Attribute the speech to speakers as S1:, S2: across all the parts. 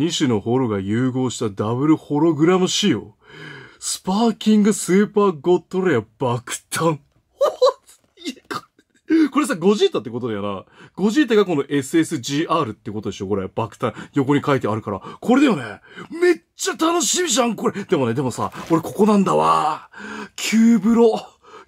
S1: 2種のホロが融合したダブルホログラム仕様。スパーキングスーパーゴッドレア爆誕。これさ、ゴジータってことだよな。ゴジータがこの SSGR ってことでしょこれ、爆誕。横に書いてあるから。これだよね。めっちゃ楽しみじゃんこれ。でもね、でもさ、俺ここなんだわ。キューブロ。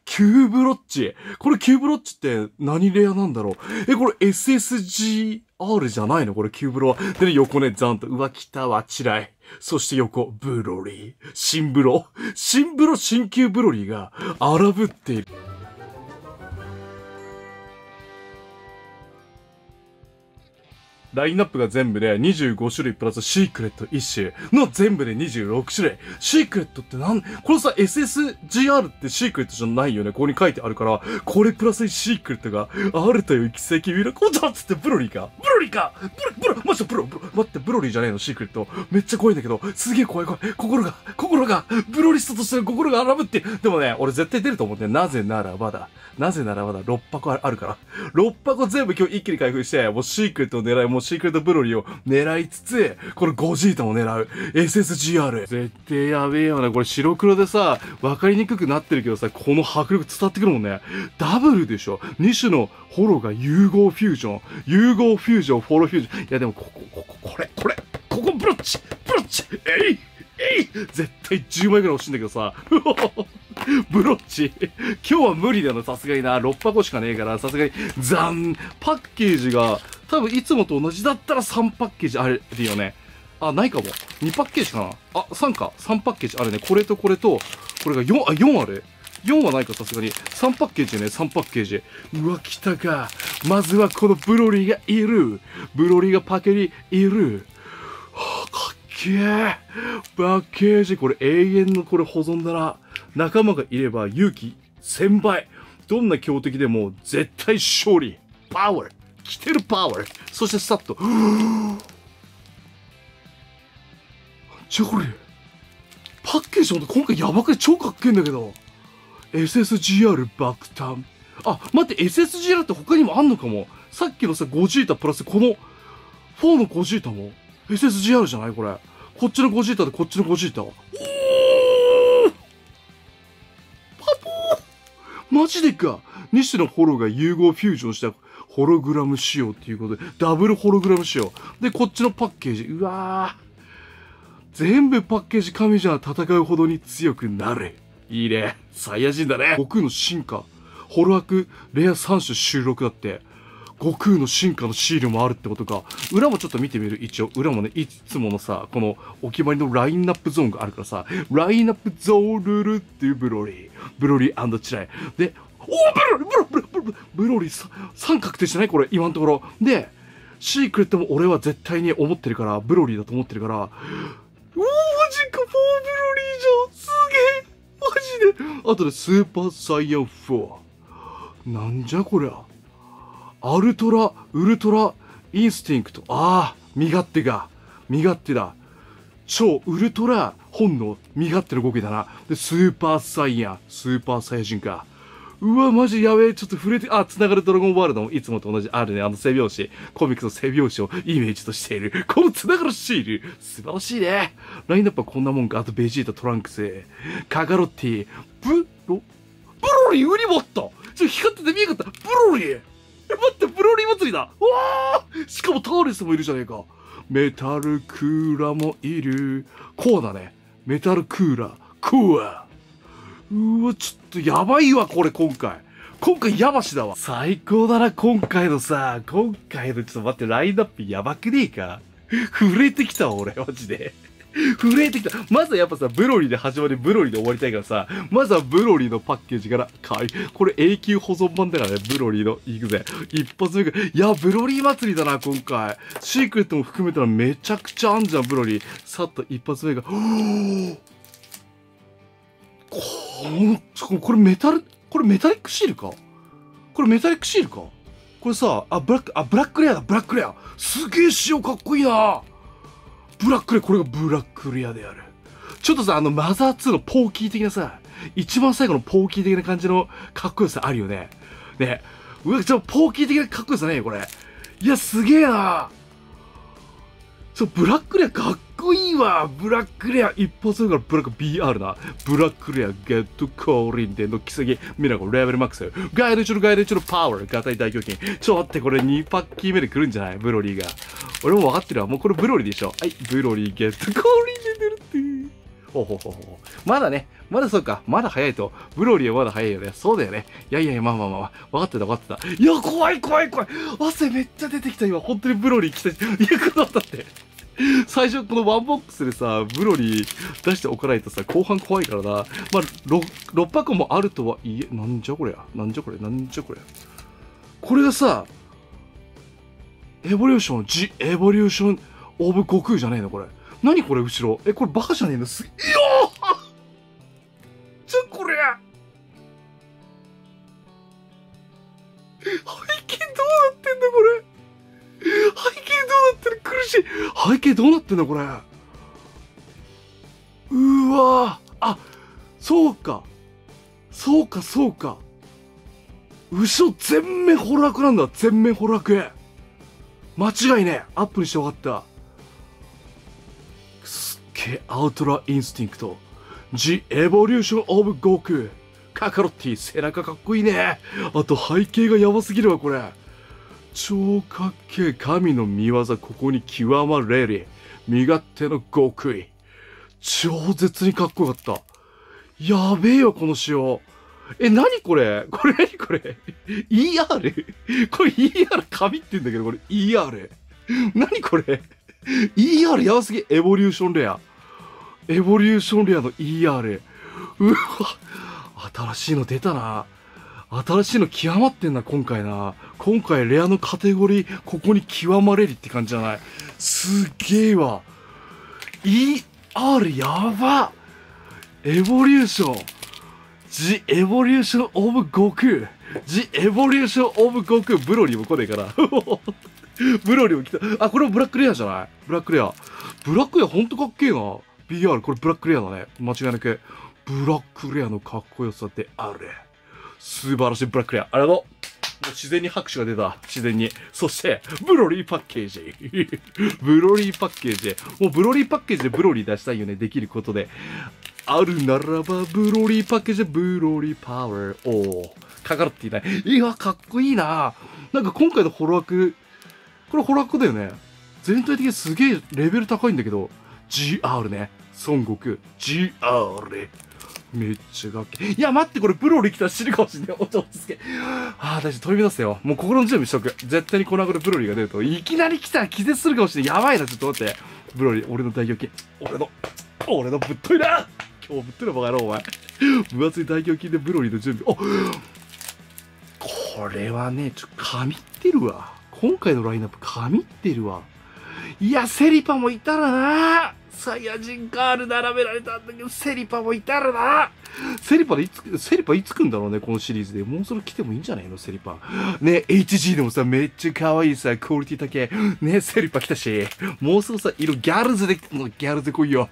S1: キューブロッチ。これキューブロッチって何レアなんだろう？え、これ SSGR じゃないの？これキューブロは。でね、横ね、ザンと、うわ、来たわ、チライ。そして横、ブロリー。新ブロ。新ブロ、新旧ブロリーが荒ぶっている。ラインナップが全部で25種類プラスシークレット1種の全部で26種類。シークレットってなん、これさ SSGR ってシークレットじゃないよね。ここに書いてあるから、これプラスシークレットがあるという奇跡見るこだっつってブロリーか。ブロリーかブロ、ブロ、マジでブロ、ブロ、待って、ブロリーじゃねえの、シークレット。めっちゃ怖いんだけど、すげえ怖い怖い。心が、心が、ブロリストとしての心が荒ぶって。でもね、俺絶対出ると思って、なぜならばだ。なぜならばだ、6箱あるから。6箱全部今日一気に開封して、もうシークレットを狙い、もシークレットブロリーを狙いつつ、これゴジータも狙う。SSGR。絶対やべえよな。これ白黒でさ、わかりにくくなってるけどさ、この迫力伝わってくるもんね。ダブルでしょ。2種のホロが融合フュージョン。融合フュージョン、フォローフュージョン。いやでも、ここ、ここ、これ、これ、ここブロッチブロッチえいえい絶対10枚ぐらい欲しいんだけどさ。ブロッチ今日は無理だな、さすがにな。6箱しかねえから、さすがに。残パッケージが、多分いつもと同じだったら3パッケージあるよね。あ、ないかも。2パッケージかなあ、3か。3パッケージあるね。これとこれと、これが4、あ、4ある？4はないか、さすがに。3パッケージね、3パッケージ。うわ、来たか。まずはこのブロリーがいる。ブロリーがパケにいる。はあ、かっけえ。パッケージ、これ永遠のこれ保存だな。仲間がいれば勇気1000倍。どんな強敵でも絶対勝利。パワー。来てるパワー。そしてスタッと。じゃこれ。パッケージほんと今回やばくて超かっけえんだけど。SSGR 爆誕。あ、待って、SSGR って他にもあんのかも。さっきのさ、ゴジータプラスこの4のゴジータも？SSGR じゃない？これ。こっちのゴジータでこっちのゴジータ。マジでか2種のホロが融合フュージョンしたホログラム仕様っていうことで、ダブルホログラム仕様。で、こっちのパッケージ。うわぁ全部パッケージ神じゃ戦うほどに強くなれ。いいね。サイヤ人だね。悟空の進化。ホロアク、レア3種収録だって。悟空の進化のシールもあるってことか。裏もちょっと見てみる？一応、裏もね、いつものさ、このお決まりのラインナップゾーンがあるからさ、ラインナップゾーンルルっていうブロリー。ブロリーチライ。で、おーブロリーブロブロブロブロリー3確定してない？これ、今のところ。で、シークレットも俺は絶対に思ってるから、ブロリーだと思ってるから、おー、マジか、フォーブロリーじゃん。すげえ。マジで。あとでスーパーサイヤン4。なんじゃこりゃ。 Ultra、Ultra、Instinct。ああ、身勝手が。身勝手だ。超ウルトラ本能、身勝手の動きだな。で、スーパーサイヤ、スーパーサイヤ人か。うわ、マジやべえ。ちょっと触れて、あ、繋がるドラゴンワールドもいつもと同じあるね。あの背表紙。コミックの背表紙をイメージとしている。この繋がるシール。素晴らしいね。ラインナップはこんなもんか。あとベジータ、トランクス、カガロッティ、ブロ、ブロリー？ウリボットちょっと、光ってて見えなかった。ブロリー、待って、ブロリー祭りだわーしかもターレスもいるじゃねえか。メタルクーラーもいる。こうだね。メタルクーラー、クーラー。うわ、ちょっとやばいわ、これ今回。今回やばしだわ。最高だな、今回のさ、今回のちょっと待って、ラインナップやばくねえか？震えてきたわ、俺、マジで。震えてきた。まずはやっぱさ、ブロリーで始まり、ブロリーで終わりたいからさ、まずはブロリーのパッケージから買い。これ永久保存版だからね、ブロリーの。いくぜ。一発目が。いや、ブロリー祭りだな、今回。シークレットも含めたらめちゃくちゃあんじゃん、ブロリー。さっと一発目が。この、これメタル、これメタリックシールか？これメタリックシールか？これさ、あ、ブラック、あ、ブラックレアだ、ブラックレア。すげえ仕様かっこいいなブラックレア、これがブラックレアである。ちょっとさ、あの、マザー2のポーキー的なさ、一番最後のポーキー的な感じのかっこよさあるよね。ね。うわ、ちょっと、ポーキー的なかっこよさねこれ。いや、すげえなそう、ブラックレアかっこいいわ。ブラックレア一発目からブラック BR だ。ブラックレアゲットコーリンでの奇跡。ミラコレベルマックス。ガイド中のガイド中のパワー。ガタイ大胸筋。ちょっと待って、これ2パッキー目で来るんじゃない？ブロリーが。俺もわかってるわ。もうこれブロリーでしょ。はい、ブロリーゲットコーリンで出るって。ほうほうほうほう。まだね、まだそうか、まだ早いと。ブロリーはまだ早いよね。そうだよね。いやいやいや、まあまあまあまあ、分かってた分かってた。いや、怖い怖い怖い。汗めっちゃ出てきた今。本当にブロリー来た。いや、このだって。最初このワンボックスでさ、ブロリー出しておかないとさ、後半怖いからな。まあ、6, 6箱もあるとはいえ、なんじゃこりゃ。なんじゃこれ、なんじゃこれ。これがさ、エボリューション、ジ・エボリューション・オブ・悟空じゃねえのこれ。何これ後ろ？え、これバカじゃねえの？す、いやーじゃ背景どうなってんだこれ。背景どうなってる苦しい。背景どうなってんだこれ。うわ。ーあそうか。そうかそうか。後ろ全面ホロ箔なんだ。全面ホロ箔間違いねアップにして分かった。すっげえ Ultra Instinct。The Evolution of Goku カカロッティ背中かっこいいねあと背景がやばすぎるわこれ超かっけえ神の御業ここに極まれり身勝手の極意超絶にかっこよかったやべえよこの仕様え、なにこれ？これなにこれ ?ER? これ ER 神って言うんだけど、これ ER? なにこれ ?ER やばすぎエボリューションレア。エボリューションレアの ER。うわ、新しいの出たな。新しいの極まってんな、今回な。今回レアのカテゴリー、ここに極まれりって感じじゃない。すげえわ。ER やばエボリューション。The Evolution of Goku The Evolution of Goku ブロリーも来ねえから。ブロリーも来た。あ、これもブラックレアじゃない？ブラックレア。ブラックレアほんとかっけえな。BR、これブラックレアだね。間違いなく。ブラックレアのかっこよさってあれ。素晴らしいブラックレア。ありがとう。もう自然に拍手が出た。自然に。そして、ブロリーパッケージ。ブロリーパッケージ。もうブロリーパッケージでブロリー出したいよね。できることで。あるならば、ブロリーパッケージでブロリーパワー。おー。かかるっていない。いや、かっこいいななんか今回のホロアク、これホロアクだよね。全体的にすげえレベル高いんだけど、GR ね。孫悟空。GR。めっちゃかっけいや、待って、これブロリー来たら死ぬかもしんない。おちょっとつけ。ああ、大丈夫、飛び出すよ。もう心の準備しとく。絶対にこの後でブロリーが出ると、いきなり来たら気絶するかもしれない。やばいな、ちょっと待って。ブロリー、俺の大胸筋。俺の、俺のぶっといな今日ぶっといなバカ野郎、お前。分厚い大胸筋でブロリーの準備。おこれはね、ちょっと神ってるわ。今回のラインナップ神ってるわ。いや、セリパもいたらなサイヤ人ガール並べられたんだけど、セリパもいたらなセリパでいつ、セリパいつ来んだろうね、このシリーズで。もうそれ来てもいいんじゃないの？セリパ。ね、HG でもさ、めっちゃ可愛いさ、クオリティ高い。ね、セリパ来たし。もうすぐさ、色ギャルズで、ギャルズ来いよ。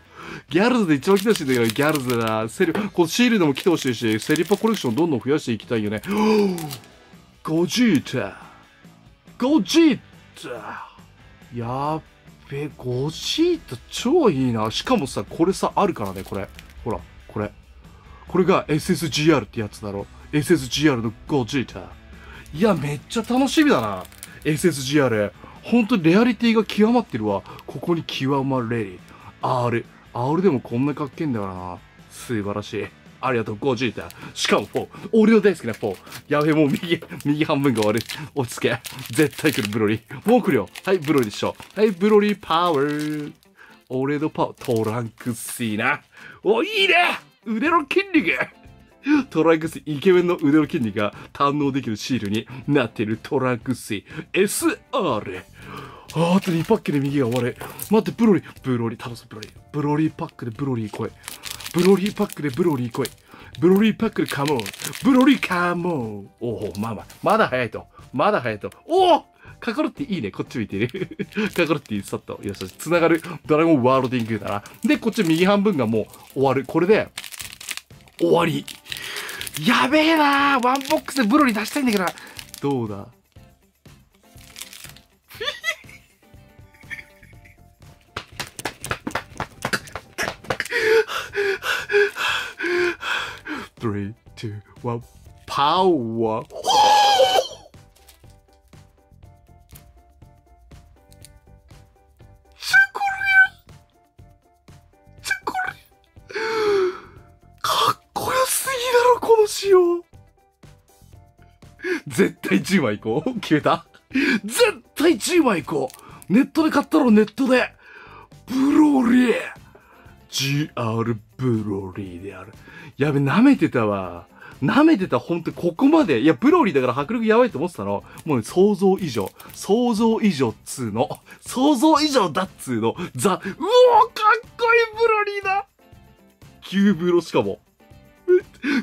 S1: ギャルズで一番来てほしいんだけど、ギャルズだな。セリ、このシールでも来てほしいし、セリパコレクションどんどん増やしていきたいよね。ゴジータ。ゴジータ。やっべ、ゴジータ超いいな。しかもさ、これさ、あるからね、これ。ほら、これ。これが SSGR ってやつだろ。SSGR のゴジータ。いや、めっちゃ楽しみだな。SSGR。ほんとレアリティが極まってるわ。ここに極まれり。R。R でもこんなかっけえんだからな。素晴らしい。ありがとう、ゴジータ。しかも4。俺の大好きな4。やべ、もう右、右半分が終わる。落ち着け。絶対来る、ブロリー。もう来るよ。はい、ブロリーでしょ。はい、ブロリーパワー。俺のパワー、トランクスな。お、いいね腕の筋肉トランクス、イケメンの腕の筋肉が堪能できるシールになっているトランクスイ SR。ああと2パックで右が終わる。待って、ブロリー、ブロリー、頼むぞ、ブロリー。ブロリーパックでブロリー来い。ブロリーパックでブロリー来い。ブロリーパックで come on。ブロリー come on。おお、まあまあ、まだ早いと。まだ早いと。おおカカロッティいいね。こっち見てる。カカロッティさっと。よしよし。つながるドラゴンワールディングだな。で、こっち右半分がもう終わる。これで、終わり。やべえなワンボックスでブロリー出したいんだけど。どうだ？Three, two, one, power! 絶対10枚行こう。決めた絶対10枚行こう。ネットで買ったろ、ネットで。ブローリー。!GR ブロリーである。やべ、舐めてたわ。舐めてた、ほんと、ここまで。いや、ブロリーだから迫力やばいと思ってたの。もうね、想像以上。想像以上っつうの。想像以上だっつうの。ザ、うおーかっこいいブロリーだキューブロしかも。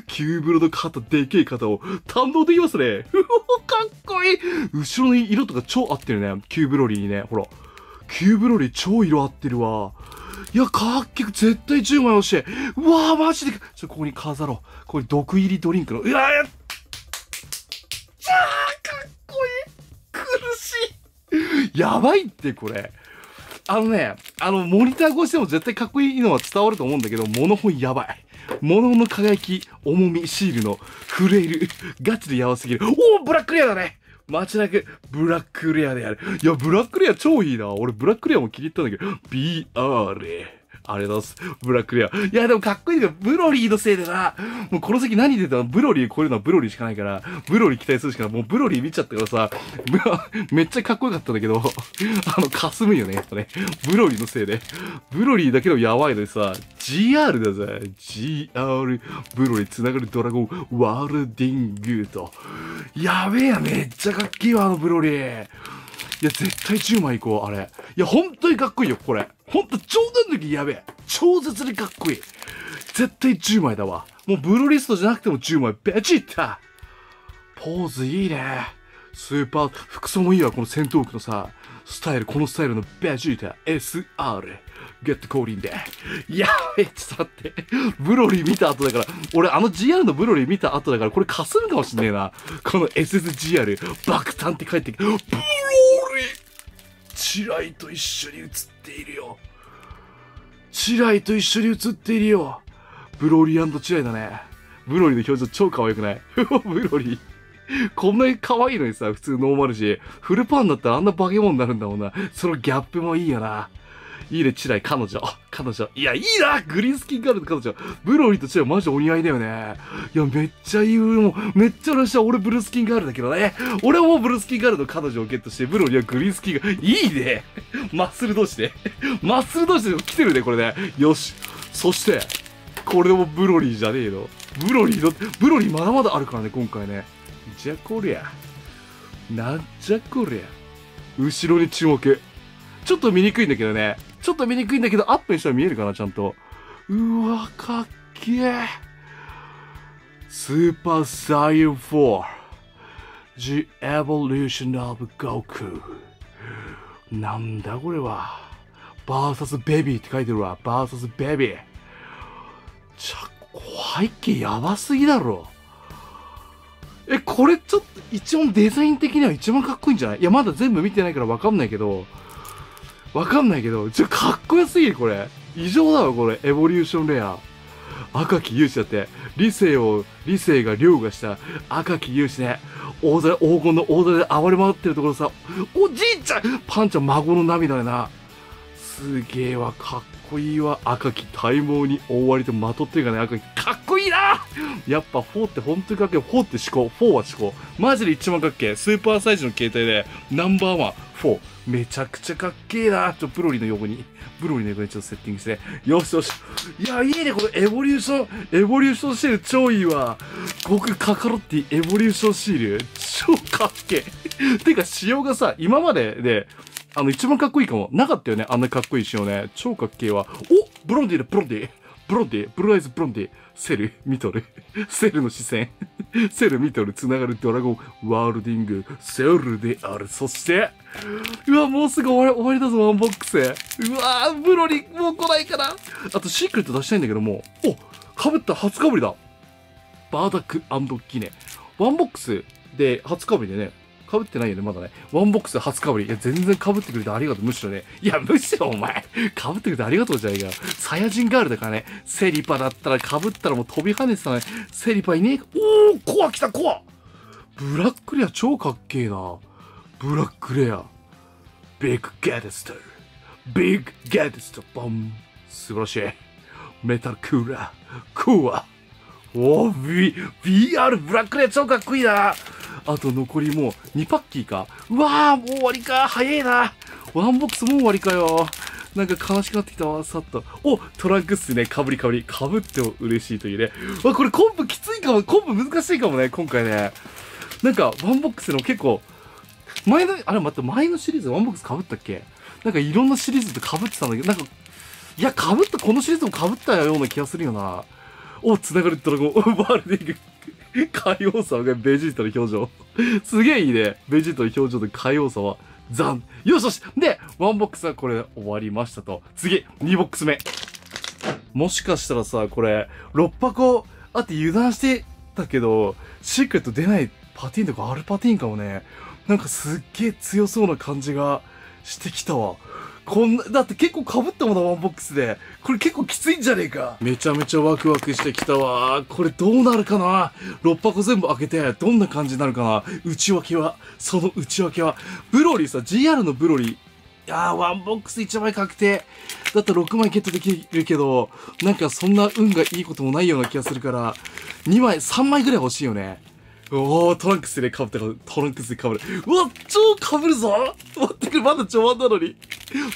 S1: キューブロの肩、でけえ肩を堪能できますね。うおかっこいい後ろの色とか超合ってるね。キューブロリーにね。ほら。キューブロリー超色合ってるわ。いや、かっけく、絶対10枚欲しい。うわー、マジで。ちょ、ここに飾ろう。ここに毒入りドリンクの。うわー、やっあー、かっこいい。苦しい。やばいって、これ。あのね、あの、モニター越しでも絶対かっこいいのは伝わると思うんだけど、モノホンやばい。モノの輝き、重み、シールのフレイル、ガチでやばすぎる。おー、ブラックレアだね間違いなく、ブラックレアである。いや、ブラックレア超いいな。俺、ブラックレアも気に入ったんだけど、BR。ありがとうございます。ブラックレア。いや、でもかっこいいけど、ブロリーのせいでな。もうこの先何出たのブロリーこういうのはブロリーしかないから、ブロリー期待するしかない。もうブロリー見ちゃったからさ、めっちゃかっこよかったんだけど、あの、かすむよね、やっぱね。ブロリーのせいで。ブロリーだけでもやばいのにさ、GR だぜ。GR、ブロリー繋がるドラゴン、ワールディングと。やべえや、めっちゃかっけえわ、あのブロリー。いや、絶対10枚いこう、あれ。いや、本当にかっこいいよ、これ。ほんと、冗談の時やべえ。超絶にかっこいい。絶対10枚だわ。もうブルーリストじゃなくても10枚。ベジータポーズいいね。スーパー、服装もいいわ、この戦闘機のさ、スタイル、このスタイルのベジータ SR。ゲット降臨で。やべえ、ちょっと待って。ブロリー見た後だから、俺あの GR のブロリー見た後だから、これかするかもしんねえな。この SSGR、爆誕って帰ってきて、ブーチライと一緒に映っているよ。チライと一緒に映っているよ。ブロリーチライだね。ブロリーの表情超可愛くない？ブロリー。こんなに可愛いのにさ、普通ノーマルし、フルパンだったらあんな化け物になるんだもんな。そのギャップもいいよな。いいね、チライ、彼女。彼女。いや、いいなグリーンスキンガールの彼女。ブロリーとチライマジお似合いだよね。いや、めっちゃいい。もう、めっちゃ嬉しい。俺ブルースキンガールだけどね。俺もブルースキンガールの彼女をゲットして、ブロリーはグリーンスキンガール。いいね。マッスル同士で。マッスル同士で来てるね、これね。よし。そして、これもブロリーじゃね。えの。ブロリーの、ブロリーまだまだあるからね、今回ね。じゃこりゃ。なんじゃこりゃ。後ろに注目。ちょっと見にくいんだけどね。ちょっと見にくいんだけど、アップにしたら見えるかな、ちゃんと。うわ、かっけえ。スーパーサイヤン4。The Evolution of Goku。なんだこれは。バーサスベビーって書いてるわ。バーサスベビー。ちゃ、背景やばすぎだろ。え、これちょっと一番デザイン的には一番かっこいいんじゃない？いや、まだ全部見てないからわかんないけど、わかんないけど、ちょ、かっこよすぎる、これ。異常だわ、これ。エボリューションレア。赤木勇士だって、理性を、理性が凌駕した赤木勇士ね。大空、黄金の大空で暴れ回ってるところさ、おじいちゃんパンちゃん孫の涙だな。すげえわ、かっこいいわ。赤き体毛に覆われてまとってるからね、赤き。かっこいいなやっぱ4って本当にかっけえ。4って思考。4は思考。マジで一番かっけえ。スーパーサイズの携帯で、ナンバーワン、4。めちゃくちゃかっけえなちょ、ブロリーの横に。ブロリーの横にちょっとセッティングして。よしよし。いや、いいね、このエボリューション、エボリューションシール超いいわ。極カカロッティエボリューションシール。超かっけえ。てか、仕様がさ、今までで、あの、一番かっこいいかも。なかったよね。あんなかっこいい仕様ね。超かっけえわ。おブロンディだ、ブロンディ。ブロンディ。ブルーアイズブロンディ。セル、ミトル。セルの視線。セル、ミトル、つながるドラゴン、ワールディング、セルである。そして、うわ、もうすぐ終わり、終わりだぞ、ワンボックス。うわブロリ、もう来ないかな。あと、シークレット出したいんだけども、おかぶった、初かぶりだ。バーダックギネ。ワンボックスで、初かぶりでね、被ってないよね、まだね。ワンボックス初被り。いや、全然被ってくれてありがとう。むしろね。いや、むしろお前、被ってくれてありがとうじゃないか。サヤ人ガールだからね。セリパだったら被ったらもう飛び跳ねてたね。セリパいねえか。おー、コア来た、コアブラックレア超かっけえな。ブラックレア。ビッグゲッスト。ビッグゲッスト。ボン。素晴らしい。メタルクーラー。コア。おー、B、BR ブラックレア超かっこいいな。あと残りもう2パッキーか。うわー、もう終わりか。早いな。ワンボックスもう終わりかよ。なんか悲しくなってきたわ、さっと。おトランクスね、かぶりかぶり。かぶっても嬉しいというね。わ、これコンプきついかも。コンプ難しいかもね、今回ね。なんか、ワンボックスの結構、前の、あれ待って、前のシリーズワンボックスかぶったっけ？なんかいろんなシリーズでかぶってたんだけど、なんか、いや、かぶった、このシリーズもかぶったような気がするよな。お、繋がるドラゴン、ワールディング。海王様がベジータの表情。すげえいいね。ベジータの表情で海王様。ザン。よしよし。で、ワンボックスはこれで終わりましたと。次、2ボックス目。もしかしたらさ、これ、6箱あって油断してたけど、シークレット出ないパティーンとかあるパティーンかもね。なんかすっげえ強そうな感じがしてきたわ。こんな、だって結構被ったもんな、ワンボックスで。これ結構きついんじゃねえか。めちゃめちゃワクワクしてきたわ。これどうなるかな ?6 箱全部開けて、どんな感じになるかな内訳は、その内訳は。ブロリーさ、GR のブロリー。いやー、ワンボックス1枚確定。だったら6枚ゲットできるけど、なんかそんな運がいいこともないような気がするから、2枚、3枚ぐらい欲しいよね。おー、トランクスで被ったから、トランクスで被る。うわ、超被るぞ待ってくれ、まだ序盤なのに。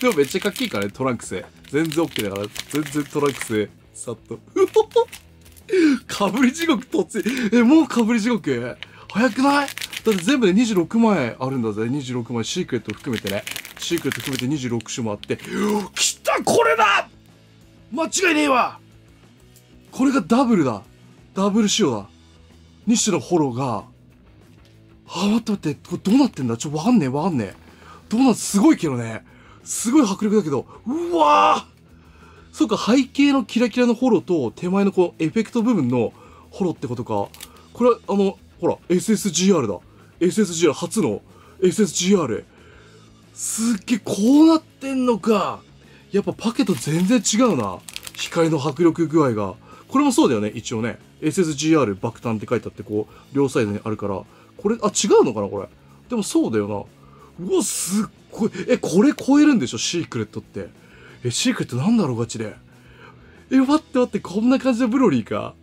S1: でもめっちゃかっけいからね、トランクス。全然 OK だから、全然トランクス、さっと。うほほかぶり地獄突然。え、もうかぶり地獄？早くない？だって全部で26枚あるんだぜ。26枚、シークレット含めてね。シークレット含めて26種もあって。来たこれだ間違いねえわこれがダブルだ。ダブル仕様だ。西のフォロが、あ、待って待って、これどうなってんだ？ちょ、わかんねえわかんねえ。どうなすごいけどね。すごい迫力だけど、うわーそうか、背景のキラキラのホロと手前のこのエフェクト部分のホロってことか。これは、あの、ほら、SSGR だ。SSGR 初の SSGR。すっげえ、こうなってんのか。やっぱパケと全然違うな。光の迫力具合が。これもそうだよね、一応ね。SSGR 爆弾って書いてあって、こう、両サイドにあるから。これ、あ、違うのかな、これ。でもそうだよな。うわ、すっごい。え、これ超えるんでしょ、シークレットって。え、シークレットなんだろう、ガチで。え、待って待って、こんな感じのブロリーか。うわ、や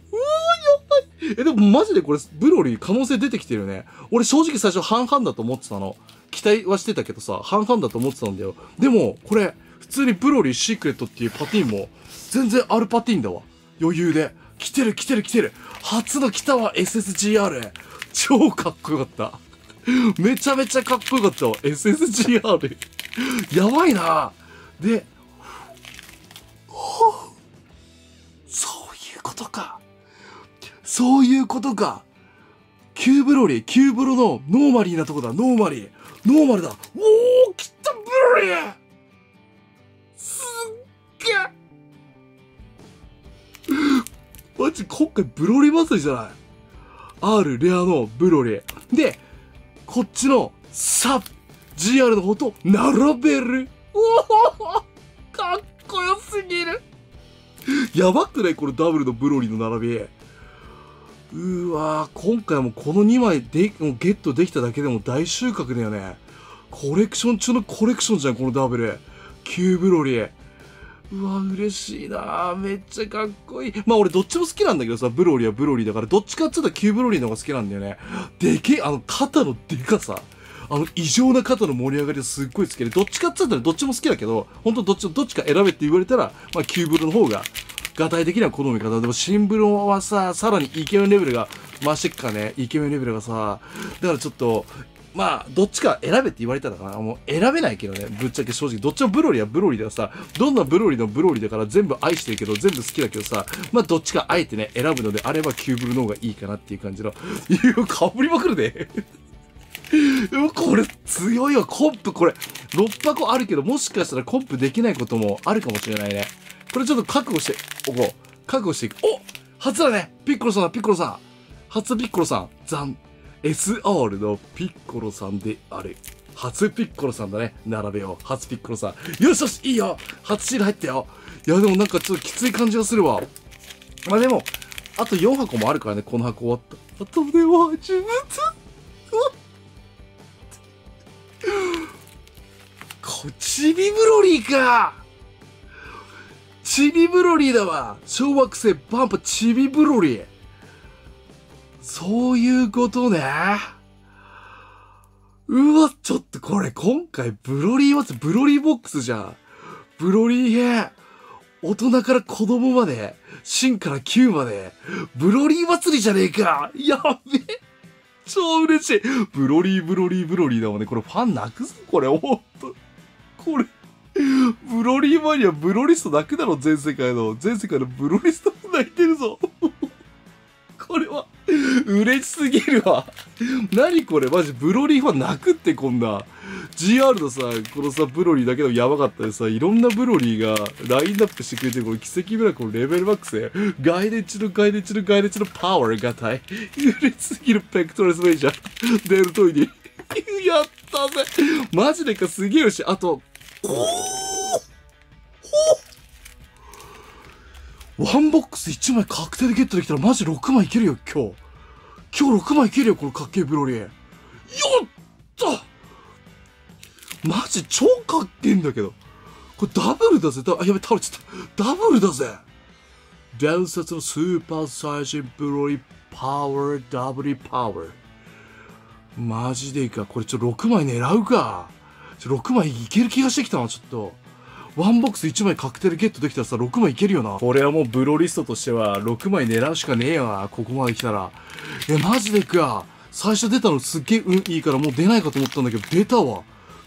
S1: ばい。え、でもマジでこれ、ブロリー可能性出てきてるよね。俺正直最初半々だと思ってたの。期待はしてたけどさ、半々だと思ってたんだよ。でも、これ、普通にブロリーシークレットっていうパティーンも、全然あるパティーンだわ。余裕で。来てる来てる来てる。初の来たわ、SSGR。超かっこよかった。めちゃめちゃかっこよかったわ、SSGR。やばいな。で、そういうことか。そういうことか。キューブロリー、キューブロのノーマリーなとこだ、ノーマリー。ノーマルだ。おー、来た、ブロリーすっげえマジ今回ブロリ祭りじゃない ?R レアのブロリ。で、こっちのサブ GR の方と並べる。おおかっこよすぎる。やばくない？このダブルのブロリの並び。うわー、今回もこの2枚でもゲットできただけでも大収穫だよね。コレクション中のコレクションじゃん、このダブル。キューブロリー。うわ、嬉しいなめっちゃかっこいい。まあ俺どっちも好きなんだけどさ、ブロリーはブロリーだから、どっちかって言ったらキューブロリーの方が好きなんだよね。でけえ、あの肩のでかさ。あの異常な肩の盛り上がりがすっごい好きで、どっちかって言ったらどっちも好きだけど、本当どっち、どっちか選べって言われたら、まあキューブロの方が、具体的には好みかな。でも新ブロはさ、さらにイケメンレベルが増してっかね、イケメンレベルがさ、だからちょっと、まあ、どっちか選べって言われたらかな。もう選べないけどね、ぶっちゃけ正直。どっちもブロリーはブロリーだからさ、どんなブロリーのブロリーだから全部愛してるけど、全部好きだけどさ、まあどっちかあえてね、選ぶのであればキューブルの方がいいかなっていう感じの。いや、かぶりまくるね。これ強いわ、コンプこれ。6箱あるけど、もしかしたらコンプできないこともあるかもしれないね。これちょっと覚悟しておこう。覚悟していく。お初だねピッコロさんだ、ピッコロさん。初ピッコロさん。ザン。SR のピッコロさんである。初ピッコロさんだね。並べよう。初ピッコロさん。よしよし、いいよ初シール入ったよいや、でもなんかちょっときつい感じがするわ。まあでも、あと4箱もあるからね、この箱終わった。あとでは初めて。こちびブロリーかちびブロリーだわ小惑星バンパちびブロリーそういうことね。うわ、ちょっとこれ今回ブロリー祭り、ブロリーボックスじゃん。ブロリー編。大人から子供まで、新から旧まで、ブロリー祭りじゃねえかやべえ超嬉しいブロリーブロリーブロリーだもんね。これファン泣くぞ、これ。ほんと。これ、ブロリーマニア、ブロリスト泣くだろ、全世界の。全世界のブロリストも泣いてるぞ。これは、嬉しすぎるわ。何これマジ、ブロリーファン泣くってこんな。GR のさ、このさ、ブロリーだけでもやばかったでさ、いろんなブロリーがラインナップしてくれてこの奇跡ブラックのレベルマックスで、ガイデチのガイデチのガイデチのパワーがたい。嬉しすぎるペクトレスメイジャー。デルトイに。やったぜマジでかすげえよし、あと、ワンボックス1枚確定でゲットできたらマジ6枚いけるよ、今日。今日6枚いけるよ、このかっけえブロリー。やったマジ超かっけえんだけど。これダブルだぜ。だあ、やべ、倒れちゃった。ダブルだぜ。伝説のスーパーサイヤ人ブロリーパワーダブリパワー。マジでいいか。これちょ、6枚狙うか。ちょ、6枚いける気がしてきたな、ちょっと。ワンボックス1枚確定でゲットできたらさ、6枚いけるよな。これはもうブロリストとしては、6枚狙うしかねえよな、ここまで来たら。え、マジでか。最初出たのすっげえ運いいからもう出ないかと思ったんだけど、出たわ。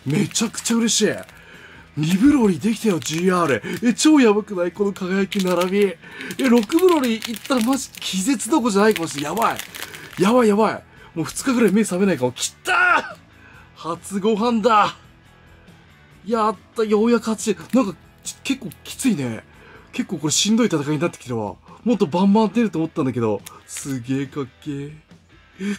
S1: めちゃくちゃ嬉しい。2ブロリーできたよ、GR。え、超やばくない？この輝き並び。え、6ブロリーいったらマジ気絶どこじゃないかもしれない。やばい。やばいやばい。もう2日ぐらい目覚めないかも。きった初ご飯だやった、ようやく勝ち。なんか、結構きついね。結構これしんどい戦いになってきてるわ。もっとバンバン出ると思ったんだけど、すげえかっけえ。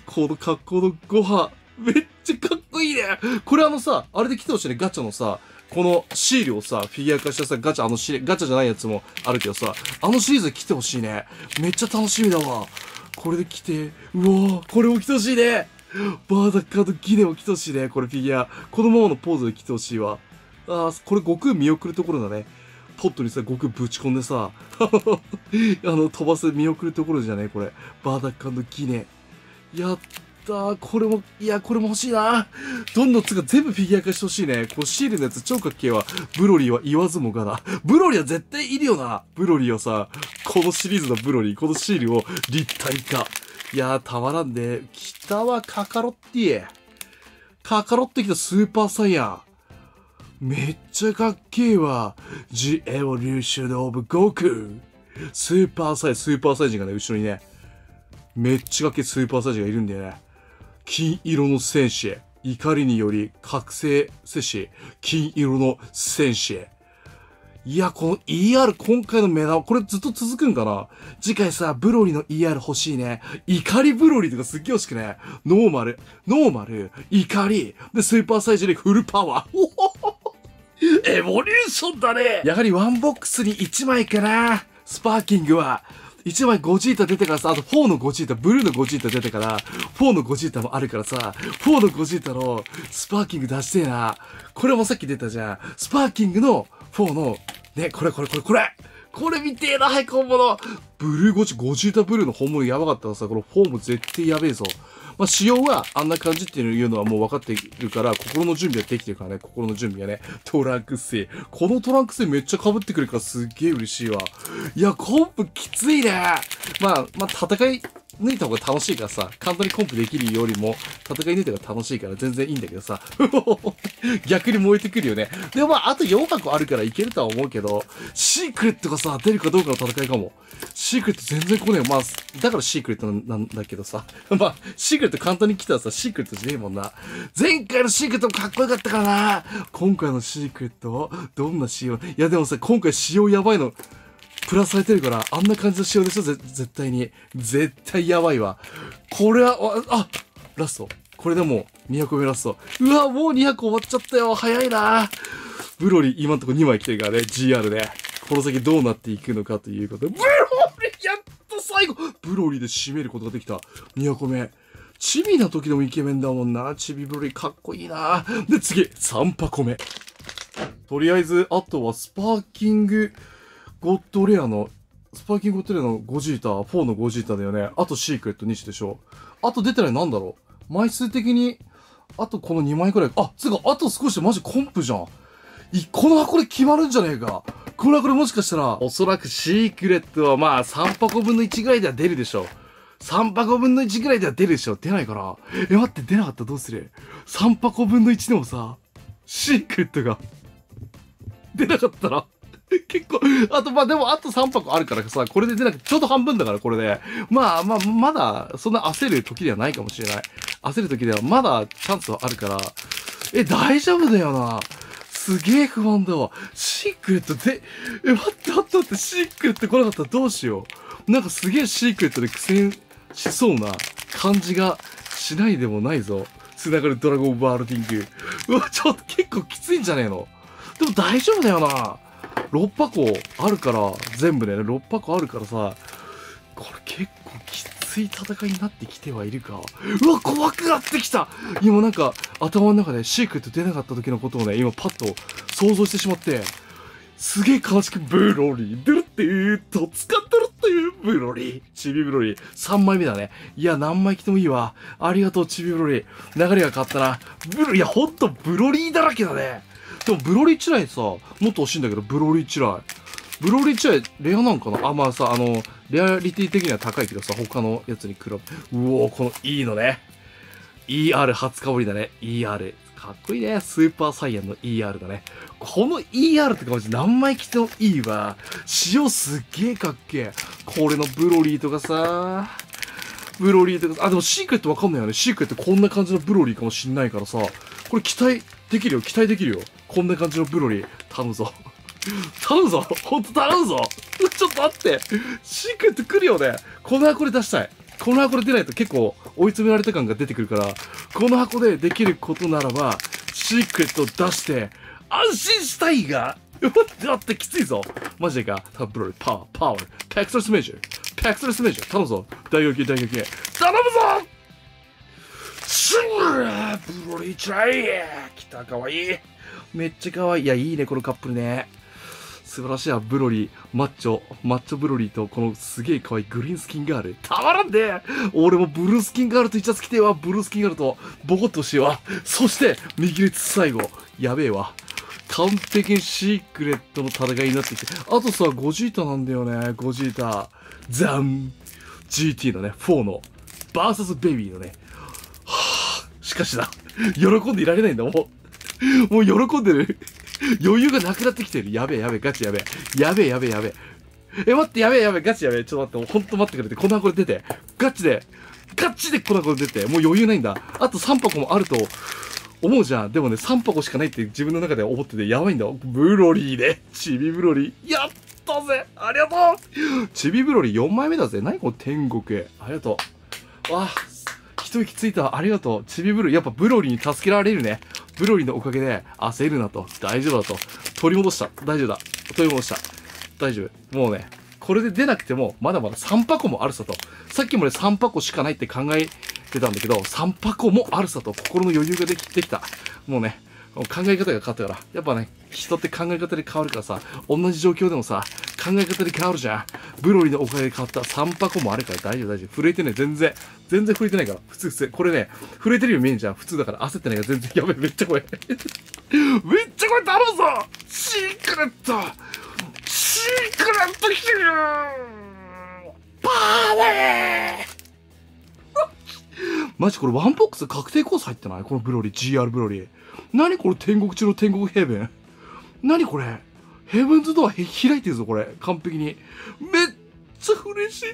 S1: この格好のご飯、めっちゃかっこいいね。これあのさ、あれで来てほしいね、ガチャのさ、このシールをさ、フィギュア化したさ、ガチャ、あのシール、ガチャじゃないやつもあるけどさ、あのシリーズ来てほしいね。めっちゃ楽しみだわ。これで来て、うわぁ、これも来てほしいね。バーダッカーとギネも来てほしいね、これフィギュア。このままのポーズで来てほしいわ。あー、これ悟空見送るところだね。ポットにさ、悟空ぶち込んでさ、あの、飛ばす見送るところじゃねこれ。バーダッカーのギネ。やったー。これも、いや、これも欲しいな。どんどんつか全部フィギュア化してほしいね。こうシールのやつ超かっけえわ。ブロリーは言わずもがな。ブロリーは絶対いるよな。ブロリーはさ、このシリーズのブロリー、このシールを立体化。いやー、たまらんで。北はカカロッティ。カカロってきたスーパーサイヤン。めっちゃかっけえわ。The Evolution of Goku。スーパーサイズ、スーパーサイジがね、後ろにね、めっちゃかっけえスーパーサイジがいるんだよね。金色の戦士。怒りにより覚醒せし、金色の戦士。いや、この ER 今回の目玉、これずっと続くんかな？次回さ、ブロリの ER 欲しいね。怒りブロリとかすっげえ欲しくね。ノーマル、ノーマル、怒り、で、スーパーサイヤ人でフルパワー。おほほエボリューションだねやはりワンボックスに1枚かな。スパーキングは。1枚ゴジータ出てからさ、あと4のゴジータ、ブルーのゴジータ出てから、4のゴジータもあるからさ、4のゴジータのスパーキング出してえな。これもさっき出たじゃん。スパーキングの4の、ね、これこれこれこれこれ見てえな、はい、本物ブルーゴジ、ゴジータブルーの本物やばかったらさ、この4も絶対やべえぞ。まあ、仕様はあんな感じっていうのはもう分かっているから、心の準備はできてるからね、心の準備はね。トランクス。このトランクスめっちゃ被ってくるからすっげえ嬉しいわ。いや、コンプきついね。まあ、まあ、戦い抜いた方が楽しいからさ、簡単にコンプできるよりも、戦い抜いた方が楽しいから全然いいんだけどさ、逆に燃えてくるよね。でもまあ、あと4箱あるからいけるとは思うけど、シークレットがさ、出るかどうかの戦いかも。シークレット全然来ねえよ。まあ、だからシークレットなんだけどさ。まあ、シークレット簡単に来たらさ、シークレットじゃねえもんな。前回のシークレットもかっこよかったからな。今回のシークレット、どんな仕様？いやでもさ、今回仕様やばいの、プラスされてるから、あんな感じの仕様でしょ絶対に。絶対やばいわ。これは、あ、あラスト。これでもう200個目ラスト。うわ、もう200個終わっちゃったよ。早いなブロリー今んとこ2枚来てるからね、GR で。この先どうなっていくのかということで、ブロリーやっと最後ブロリーで締めることができた。200個目。チビな時でもイケメンだもんな。チビブロリーかっこいいなで、次、3箱目。とりあえず、あとはスパーキングゴッドレアの、スパーキングゴッドレアのゴジータ、4のゴジータだよね。あとシークレット2種でしょ。あと出てないなんだろう枚数的に、あとこの2枚くらい。あ、つうか、あと少しでマジコンプじゃん。い、この箱で決まるんじゃねえか。この箱でもしかしたら、おそらくシークレットはまあ3箱分の1ぐらいでは出るでしょう。3箱分の1ぐらいでは出るでしょ。出ないから。え、待って、出なかった？どうする ?3 箱分の1でもさ、シークレットが、出なかったら、結構、あと、まあでも、あと3箱あるからさ、これで出なくて、ちょうど半分だから、これで。まあまあ、まだ、そんな焦る時ではないかもしれない。焦る時では、まだチャンスはあるから、え、大丈夫だよな。すげえ不安だわ。シークレットで、え、待って待って待って、シークレット来なかったらどうしよう。なんかすげえシークレットで苦戦しそうな感じがしないでもないぞ。繋がるドラゴンワールディング。うわ、ちょっと結構きついんじゃねえのでも大丈夫だよな。6箱あるから、全部でね、6箱あるからさ、これ結構きつい戦いになってきてはいるか。うわ、怖くなってきた今なんか、頭の中でシークレット出なかった時のことをね、今パッと想像してしまって、すげえ悲しくブロリー出るっていうと使ってるっていうブロリー。チビブロリー。3枚目だね。いや、何枚来てもいいわ。ありがとう、チビブロリー。流れが変わったな。ブロ、いや、ほんとブロリーだらけだね。でもブロリーチライさ、もっと欲しいんだけど、ブロリーチライ。ブロリーチライ、レアなんかな？あ、まあさ、あの、レアリティ的には高いけどさ、他のやつに比べて。うおーこのいいのね。ER 初香りだね。ER。かっこいいね。スーパーサイヤンの ER だね。この ER ってかマジ何枚着てもいいわ。塩すっげえかっけえ。これのブロリーとかさ、ブロリーとか、あ、でもシークレットわかんないよね。シークレットこんな感じのブロリーかもしんないからさ、これ期待できるよ。期待できるよ。こんな感じのブロリー。頼むぞ。頼むぞ。ほんと頼むぞ。ちょっと待って。シークレット来るよね。この箱で出したい。この箱で出ないと結構追い詰められた感が出てくるから、この箱でできることならば、シークレット出して、安心したいが、待って待ってきついぞ。マジでか。タブロリ、パワー、パワー、ペクトルスメージュ、ペクトルスメージュ、頼むぞ。大学大学頼むぞ。シューブロリーチライ来たかわいい。めっちゃ可愛い。いや、いいね、このカップルね。素晴らしいわ、ブロリー、マッチョ、マッチョブロリーと、このすげえ可愛いグリーンスキンガール。たまらんで俺もブルースキンガールと一つ来てわ、ブルースキンガールと、ボコッとしいわ。そして、右列最後。やべえわ。完璧にシークレットの戦いになってきて。あとさ、ゴジータなんだよね、ゴジータ。ザン !GT のね、4の、バーサスベビーのね。はぁ、しかしな、喜んでいられないんだ、もう。もう喜んでる。余裕がなくなってきてる。やべえやべえ、ガチやべえ。やべえやべえやべえ。え、待って、やべえやべえ、ガチやべえ。ちょっと待って、ほんと待ってくれて。この箱で出て。ガチで、ガチでこの箱で出て。もう余裕ないんだ。あと3箱もあると思うじゃん。でもね、3箱しかないって自分の中で思っててやばいんだ。ブロリーで。チビブロリー。やったぜありがとうチビブロリー4枚目だぜ。何この天国へ。ありがとう。わあ、一息ついた。ありがとう。チビブロリー。やっぱブロリーに助けられるね。ブロリーのおかげで焦るなと。大丈夫だと。取り戻した。大丈夫だ。取り戻した。大丈夫。もうね、これで出なくても、まだまだ3箱もあるさと。さっきもね、3箱しかないって考えてたんだけど、3箱もあるさと。心の余裕ができてきた。もうね、考え方が変わったから。やっぱね、人って考え方で変わるからさ、同じ状況でもさ、考え方で変わるじゃん。ブロリーのおかげで変わった3箱もあるから大丈夫大丈夫。震えてね、全然。全然震えてないから。普通普通。これね、震えてるように見えんじゃん。普通だから焦ってないから全然。やべえ、めっちゃ怖い。めっちゃ怖い頼むぞシークレットシークレット来てるパーレーマジこれワンボックス確定コース入ってない？このブロリー、GR ブロリー。何これ天国中の天国ヘブン？何これ？ヘブンズドア開いてるぞ、これ。完璧に。めっちゃ嬉しい。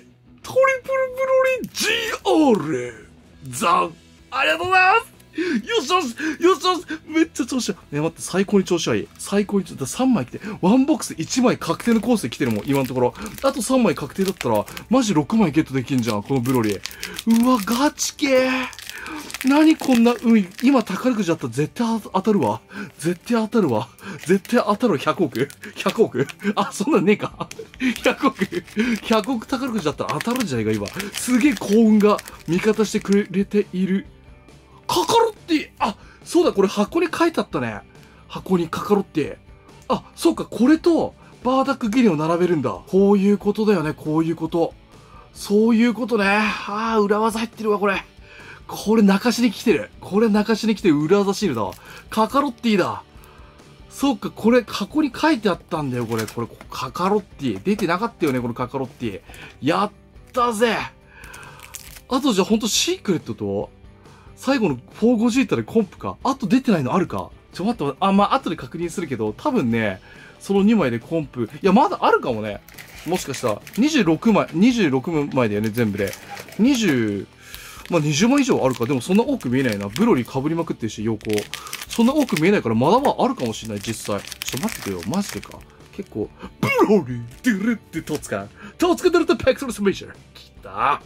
S1: トリプルブロリー GR! ザンありがとうございますよしよしよしよしめっちゃ調子いい。ね、待って、最高に調子はいい。最高に調子いい。3枚来て、ワンボックス1枚確定のコースで来てるもん、今のところ。あと3枚確定だったら、マジ6枚ゲットできんじゃん、このブロリー。うわ、ガチ系何こんな、うん、今宝くじだったら絶対当たるわ。絶対当たるわ。絶対当たるわ、100億 ?100 億あ、そんなんねえか ?100 億 ?100 億宝くじだったら当たるんじゃないか、今。すげえ幸運が味方してくれている。カカロッテあ、そうだ、これ箱に書いてあったね。箱にカカロッテ。あ、そうか、これと、バーダックギリを並べるんだ。こういうことだよね、こういうこと。そういうことね。ああ、裏技入ってるわ、これ。これ泣かしに来てる。これ泣かしに来てる裏技シールだ。カカロッティだ。そうか、これ、箱に書いてあったんだよ、これ。これ、カカロッティ。出てなかったよね、このカカロッティ。やったぜあとじゃあほんとシークレットと、最後の4 5 g ータでコンプか。あと出てないのあるかちょ、待って待って。あ、まあ、後で確認するけど、多分ね、その2枚でコンプ。いや、まだあるかもね。もしかしたら。26枚、26枚だよね、全部で。20、まあ、20万以上あるか。でもそんな多く見えないな。ブロリー被りまくってるし、横。そんな多く見えないから、まだまだあるかもしれない、実際。ちょっと、待ってくれよ。マジでか。結構、ブロリードゥルってトツカ。トツカドルとペクトルスメーシャー。きた。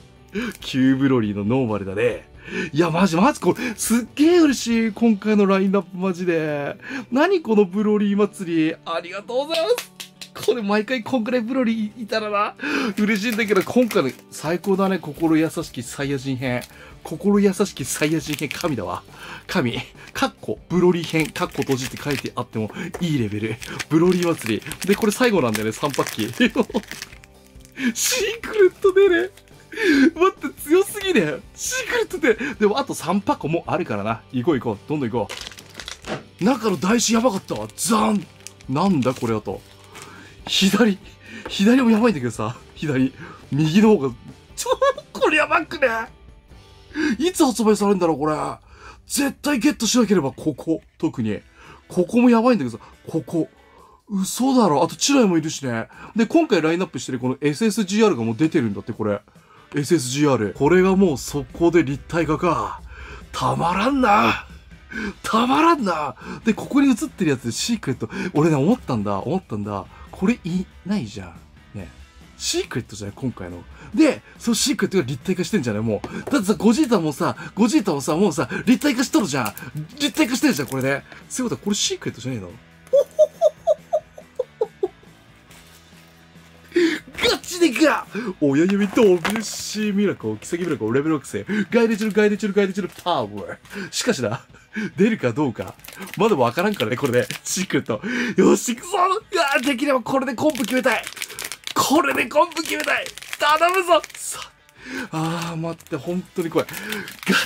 S1: キューブロリーのノーマルだね。いや、マジ、マジ、これ、すっげえ嬉しい。今回のラインナップマジで。何このブロリー祭り。ありがとうございます。これ毎回こんくらいブロリーいたらな、嬉しいんだけど、今回の最高だね、心優しきサイヤ人編。心優しきサイヤ人編神だわ。神。かっこ、ブロリー編、かっこ閉じって書いてあってもいいレベル。ブロリー祭り。で、これ最後なんだよね、3パッキー。シークレットでね。待って、強すぎね。シークレットで。でも、あと3パッコもあるからな。行こう行こう。どんどん行こう。中の台紙やばかったわ。ザンなんだこれあと。左、左もやばいんだけどさ、左、右の方が、ちょ、これやばくねいつ発売されるんだろう、これ。絶対ゲットしなければ、ここ。特に。ここもやばいんだけどさ、ここ。嘘だろ。あと、チライもいるしね。で、今回ラインナップしてるこの SSGR がもう出てるんだって、これ。SSGR。これがもう速攻で立体化か。たまらんな。たまらんな。で、ここに映ってるやつでシークレット。俺ね、思ったんだ。思ったんだ。これいないじゃん。ね。シークレットじゃない？今回の。で、そのシークレットが立体化してんじゃない？もう。だってさ、ゴジータもさ、ゴジータもさ、もうさ、立体化しとるじゃん。立体化してるじゃん、これね。そういうことは、これシークレットじゃねえの？ガチでか親指とビシミラコ、奇跡ミラコ、レベル6世、ガイデチル、ガイデチル、ガイデチル、パワー。しかしな、出るかどうか。まだわからんからね、これで。シクレット。よし、行くぞあできればこれでコンプ決めたいこれでコンプ決めたい頼むぞさあー、待って、本当に怖い。ガ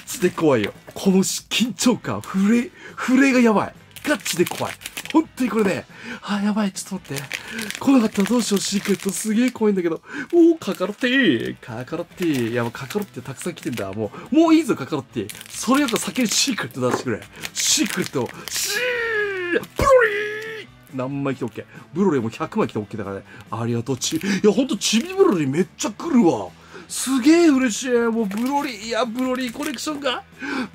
S1: チで怖いよ。この緊張感、震え、震えがやばい。ガチで怖い。本当にこれね、あ、やばい、ちょっと待って。来なかったらどうしよう、シークレット。すげえ怖いんだけど。おー、カカロッティカカロッティいや、もうカカロッティたくさん来てんだ。もう、もういいぞ、カカロッティそれより先にシークレット出してくれ。シークレット、シーブロリー何枚来て OK。ブロリーも100枚来て OK だからね。ありがとう、ち、いや、ほんとチビブロリーめっちゃ来るわ。すげえ嬉しい。もうブロリー、いや、ブロリーコレクションが、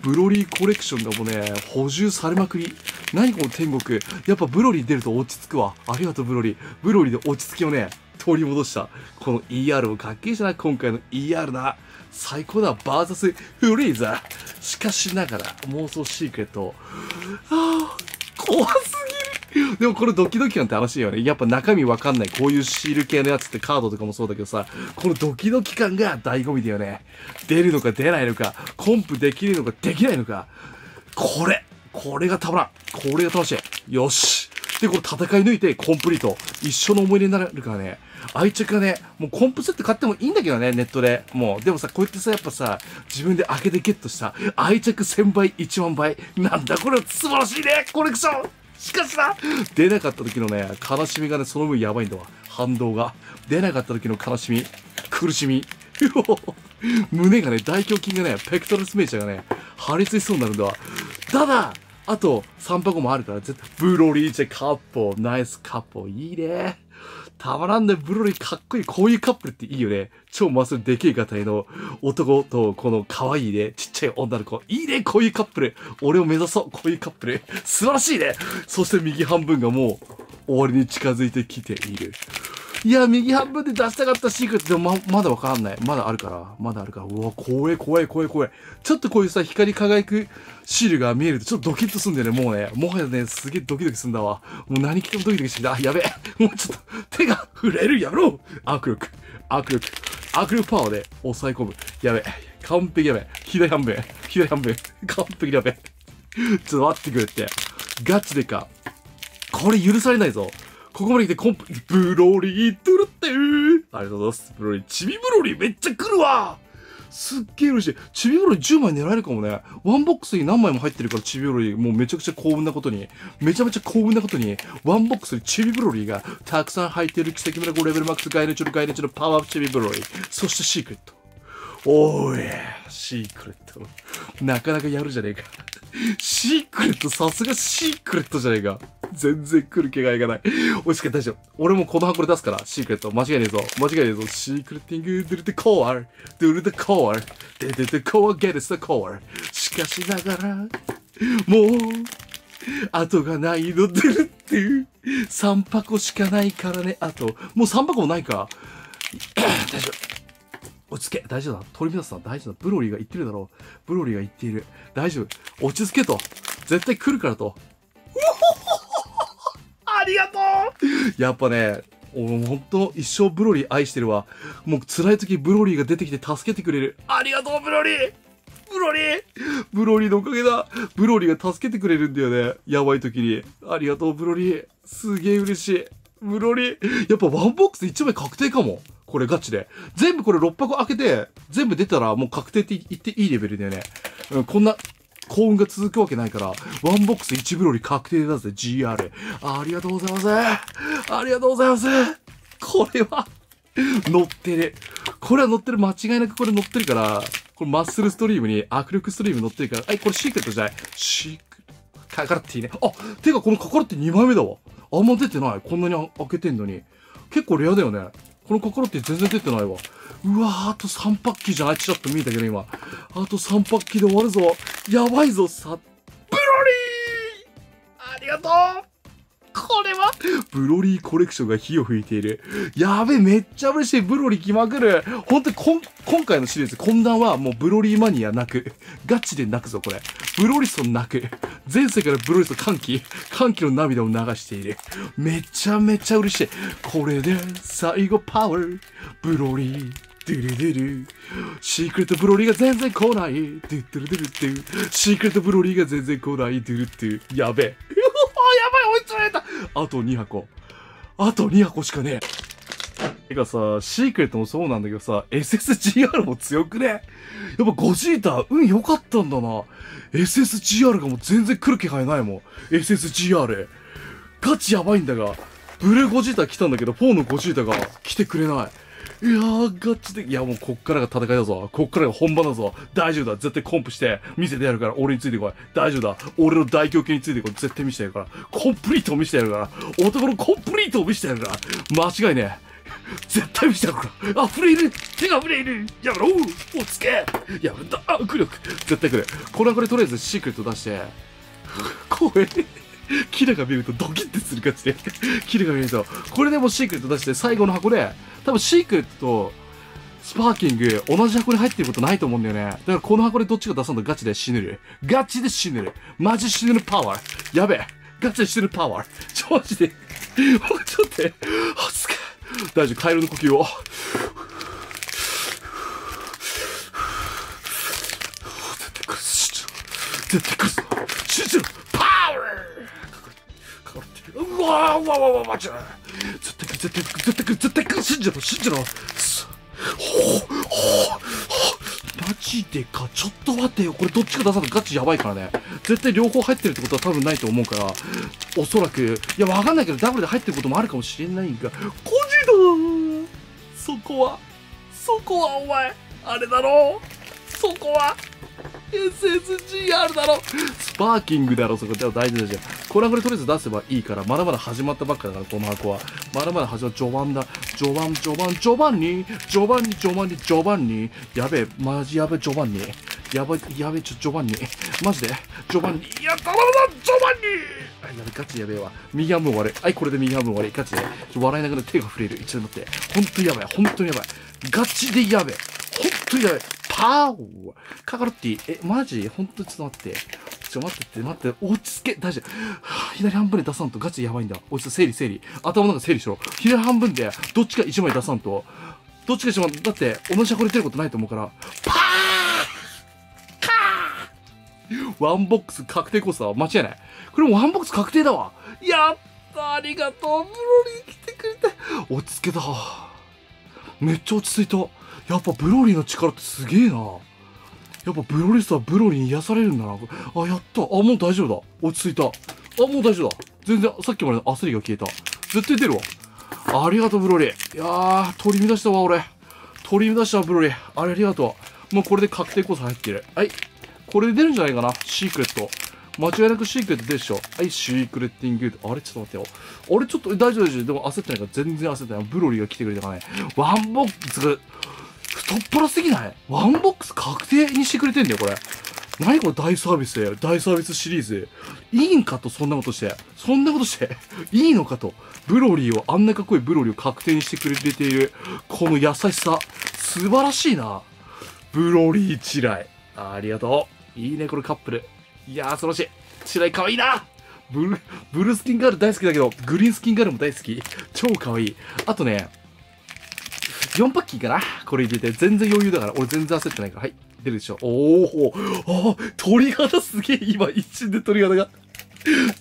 S1: ブロリーコレクションがもうね、補充されまくり。何この天国。やっぱブロリー出ると落ち着くわ。ありがとう、ブロリー。ブロリーで落ち着きをね、取り戻した。この ER もかっけえじゃない今回の ER な。最高だ、バーザスフリーザ。しかしながら、妄想シークレット。ああ、怖すぎる。でもこれドキドキ感って楽しいよね。やっぱ中身わかんない。こういうシール系のやつってカードとかもそうだけどさ、このドキドキ感が醍醐味だよね。出るのか出ないのか、コンプできるのかできないのか。これこれがたまらん。これが楽しい。よし。で、これ戦い抜いてコンプリート。一緒の思い出になるからね。愛着がね、もうコンプセット買ってもいいんだけどね、ネットで。もう、でもさ、こうやってさ、やっぱさ、自分で開けてゲットした愛着1000倍、1万倍。なんだこれ素晴らしいねコレクションしかしな出なかった時のね、悲しみがね、その分やばいんだわ。反動が。出なかった時の悲しみ、苦しみ。胸がね、大胸筋がね、ペクトルスメーチャーがね、張り付いそうになるんだわ。ただ、あと、3箱もあるから、絶対、ブロリーチェカッポ、ナイスカッポ、いいね。たまらんね。ブロリーかっこいい。こういうカップルっていいよね。超まっすぐでけえ型の男とこの可愛いね、ちっちゃい女の子。いいね、こういうカップル。俺を目指そう。こういうカップル。素晴らしいね。そして右半分がもう終わりに近づいてきている。いや、右半分で出したかったシークレットでもま、まだわかんない。まだあるから。まだあるから。うわ、怖い怖い怖い怖い。ちょっとこういうさ、光り輝くシールが見えるとちょっとドキッとすんだよね。もうね。もはやね、すげえドキドキすんだわ。もう何着てもドキドキしてきた。あ、やべえ。もうちょっと手が触れるやろう握力。握力。握力パワーで抑え込む。やべえ。完璧やべえ。左半分。左半分。完璧やべえ。ちょっと待ってくれって。ガチでか。これ許されないぞ。ここまで来てコンプ、ブロリートゥルってーありがとうございます。ブロリー、チビブロリーめっちゃ来るわすっげえ嬉しい。チビブロリー10枚狙えるかもね。ワンボックスに何枚も入ってるからチビブロリー、もうめちゃくちゃ幸運なことに、めちゃめちゃ幸運なことに、ワンボックスにチビブロリーがたくさん入ってる奇跡村5レベルマックスガイネチュルガイネチュルパワーアップチビブロリー、そしてシークレット。おーい、シークレット。なかなかやるじゃねえか。シークレット、さすがシークレットじゃねえか。全然来る気がいかない。おいしか大丈夫。俺もこの箱で出すから、シークレット。間違いねえぞ。間違いねえぞ。シークレッティング、ドゥルテコア、ドゥルテコア、デデデコア、ゲルスコア。しかしながら、もう、後がないの、ドゥルっていう。3箱しかないからね、あと。もう3箱もないか。大丈夫。落ち着け。大丈夫だ。取り乱すな。大丈夫だ。ブロリーが言ってるだろう。ブロリーが言っている。大丈夫。落ち着けと。絶対来るからと。ありがとうやっぱね、俺ほんと一生ブロリー愛してるわ。もう辛い時ブロリーが出てきて助けてくれる。ありがとう、ブロリーブロリーブロリーのおかげだブロリーが助けてくれるんだよね。やばい時に。ありがとう、ブロリー。すげえ嬉しい。ブロリー。やっぱワンボックス1枚確定かも。これガチで。全部これ6箱開けて、全部出たらもう確定って言っていいレベルだよね。うん、こんな、幸運が続くわけないから、ワンボックス1ブロリ確定だぜ、GR。ありがとうございます。ありがとうございます。これは乗ってる。これは乗ってる。間違いなくこれ乗ってるから、これマッスルストリームに握力ストリーム乗ってるから、え、これシークレットじゃない？シークレット。カカラッティね。あ、てかこのカカラッティ2枚目だわ。あんま出てない。こんなに開けてんのに。結構レアだよね。この心って全然出てないわ。うわあと3パッキーじゃないちょっと見えたけど今。あと3パッキーで終わるぞ。やばいぞ、さ、ブロリーありがとうこれは、ブロリーコレクションが火を吹いている。やべ、めっちゃ嬉しい。ブロリー来まくる。ほんと、こん、今回のシリーズ、懇談はもうブロリーマニア泣く。ガチで泣くぞ、これ。ブロリスト泣く。前世からブロリスト歓喜。歓喜の涙を流している。めちゃめちゃ嬉しい。これで、最後パワー。ブロリー。ドゥルドゥル。シークレットブロリーが全然来ない。ドゥドゥルドゥルドゥ。シークレットブロリーが全然来ない。ドゥルドゥ。やべえ。あやばい追い詰めたあと2箱。あと2箱しかねえ。てかさ、シークレットもそうなんだけどさ、SSGR も強くねやっぱゴジータ、運良かったんだな。SSGR がもう全然来る気配ないもん。SSGR。ガチやばいんだが、ブルーゴジータ来たんだけど、4のゴジータが来てくれない。いやー、ガチで、いやもうこっからが戦いだぞ。こっからが本番だぞ。大丈夫だ。絶対コンプして見せてやるから、俺についてこい。大丈夫だ。俺の大胸筋についてこい。絶対見せてやるから。コンプリートを見せてやるから。男のコンプリートを見せてやるから。間違いねえ。絶対見せてやるから。溢れる手が溢れるやめろおつけやめだ握力絶対来る。これはこれとりあえずシークレット出して、怖え。キラが見るとドキッてする感じで。キラが見ると。これでもシークレット出して最後の箱で、多分シークレットとスパーキング同じ箱に入ってることないと思うんだよね。だからこの箱でどっちが出さんとガチで死ぬる。ガチで死ぬる。マジ死ぬるパワー。やべえ。ガチで死ぬるパワー。ちょ、マジで。ちょっと待って。大丈夫。カエルの呼吸を。絶対来る。絶対来るぞ。信じろ。パワーかかってうわーうわわわわちゃ絶対来る。絶対来る。絶対来る。絶対来る。信じろ。信じろ。ほうほうマジでか。ちょっと待ってよ。これどっちか出さない？とガチやばいからね。絶対両方入ってるってことは多分ないと思うから、おそらく、いや、わかんないけど、ダブルで入ってることもあるかもしれないが、コジだそこは、そこはお前、あれだろうそこは、SSGR だろスパーキングだろそこ。でも大丈夫だじゃん。この箱でとりあえず出せばいいから、まだまだ始まったばっかだから、この箱は。まだまだ始まる、序盤だ。序盤、序盤、序盤に、序盤に、序盤に、序盤に。やべえ、マジやべえ、序盤に。やばい、やべえ、ちょ、序盤に。マジで、序盤に。いや、頼むぞ、序盤にあやべ、ガチやべえわ。右半分悪い。はい、これで右半分悪い。ガチで。笑いながら手が触れる。一応待って。本当にやばい。本当にやばい。ガチでやべえ。本当にやばい。パワーカカロッティ。え、マジ？本当にちょっと待って。ちょ、待ってって、待って。落ち着け。大丈夫。左半分で出さんとガチでやばいんだ。おい、ちょっと整理整理。頭の中整理しろ。左半分で、どっちか一枚出さんと。どっちか一枚、だって、同じ箱で出ることないと思うから。パーカー one box 確定コースだわ。間違いない。これも one box 確定だわ。やったありがとう。ブロリー来てくれて。落ち着けた。めっちゃ落ち着いた。やっぱブロリーの力ってすげえな。やっぱブロリストはブロリーに癒されるんだな。あ、やった。あ、もう大丈夫だ。落ち着いた。あ、もう大丈夫だ。全然、さっきまでの焦りが消えた。絶対出るわ。ありがとう、ブロリー。いやー、取り乱したわ、俺。取り乱したわ、ブロリー。あれ、ありがとう。もうこれで確定コース入ってる。はい。これで出るんじゃないかな。シークレット。間違いなくシークレットでしょ。はい、シークレッティング。あれ、ちょっと待ってよ。あれ、ちょっと、大丈夫、大丈夫。でも焦ってないから、全然焦ってない。ブロリーが来てくれたからね。 one box、太っ腹すぎない？ one box 確定にしてくれてんだよ、これ。何これ？大サービスだよ。大サービスシリーズ。いいんかと、そんなことして。そんなことして。いいのかと。ブロリーを、あんなかっこいいブロリーを確定にしてくれている、この優しさ。素晴らしいな。ブロリーチライ。ありがとう。いいね、これカップル。いやー、素晴らしい。チライかわいな。ブル、ブルースキンガール大好きだけど、グリーンスキンガールも大好き。超かわい。あとね、4パッキーかな？これ入れて。全然余裕だから。俺全然焦ってないから。はい。出るでしょ。おーおー鳥肌すげえ今一瞬で鳥肌が。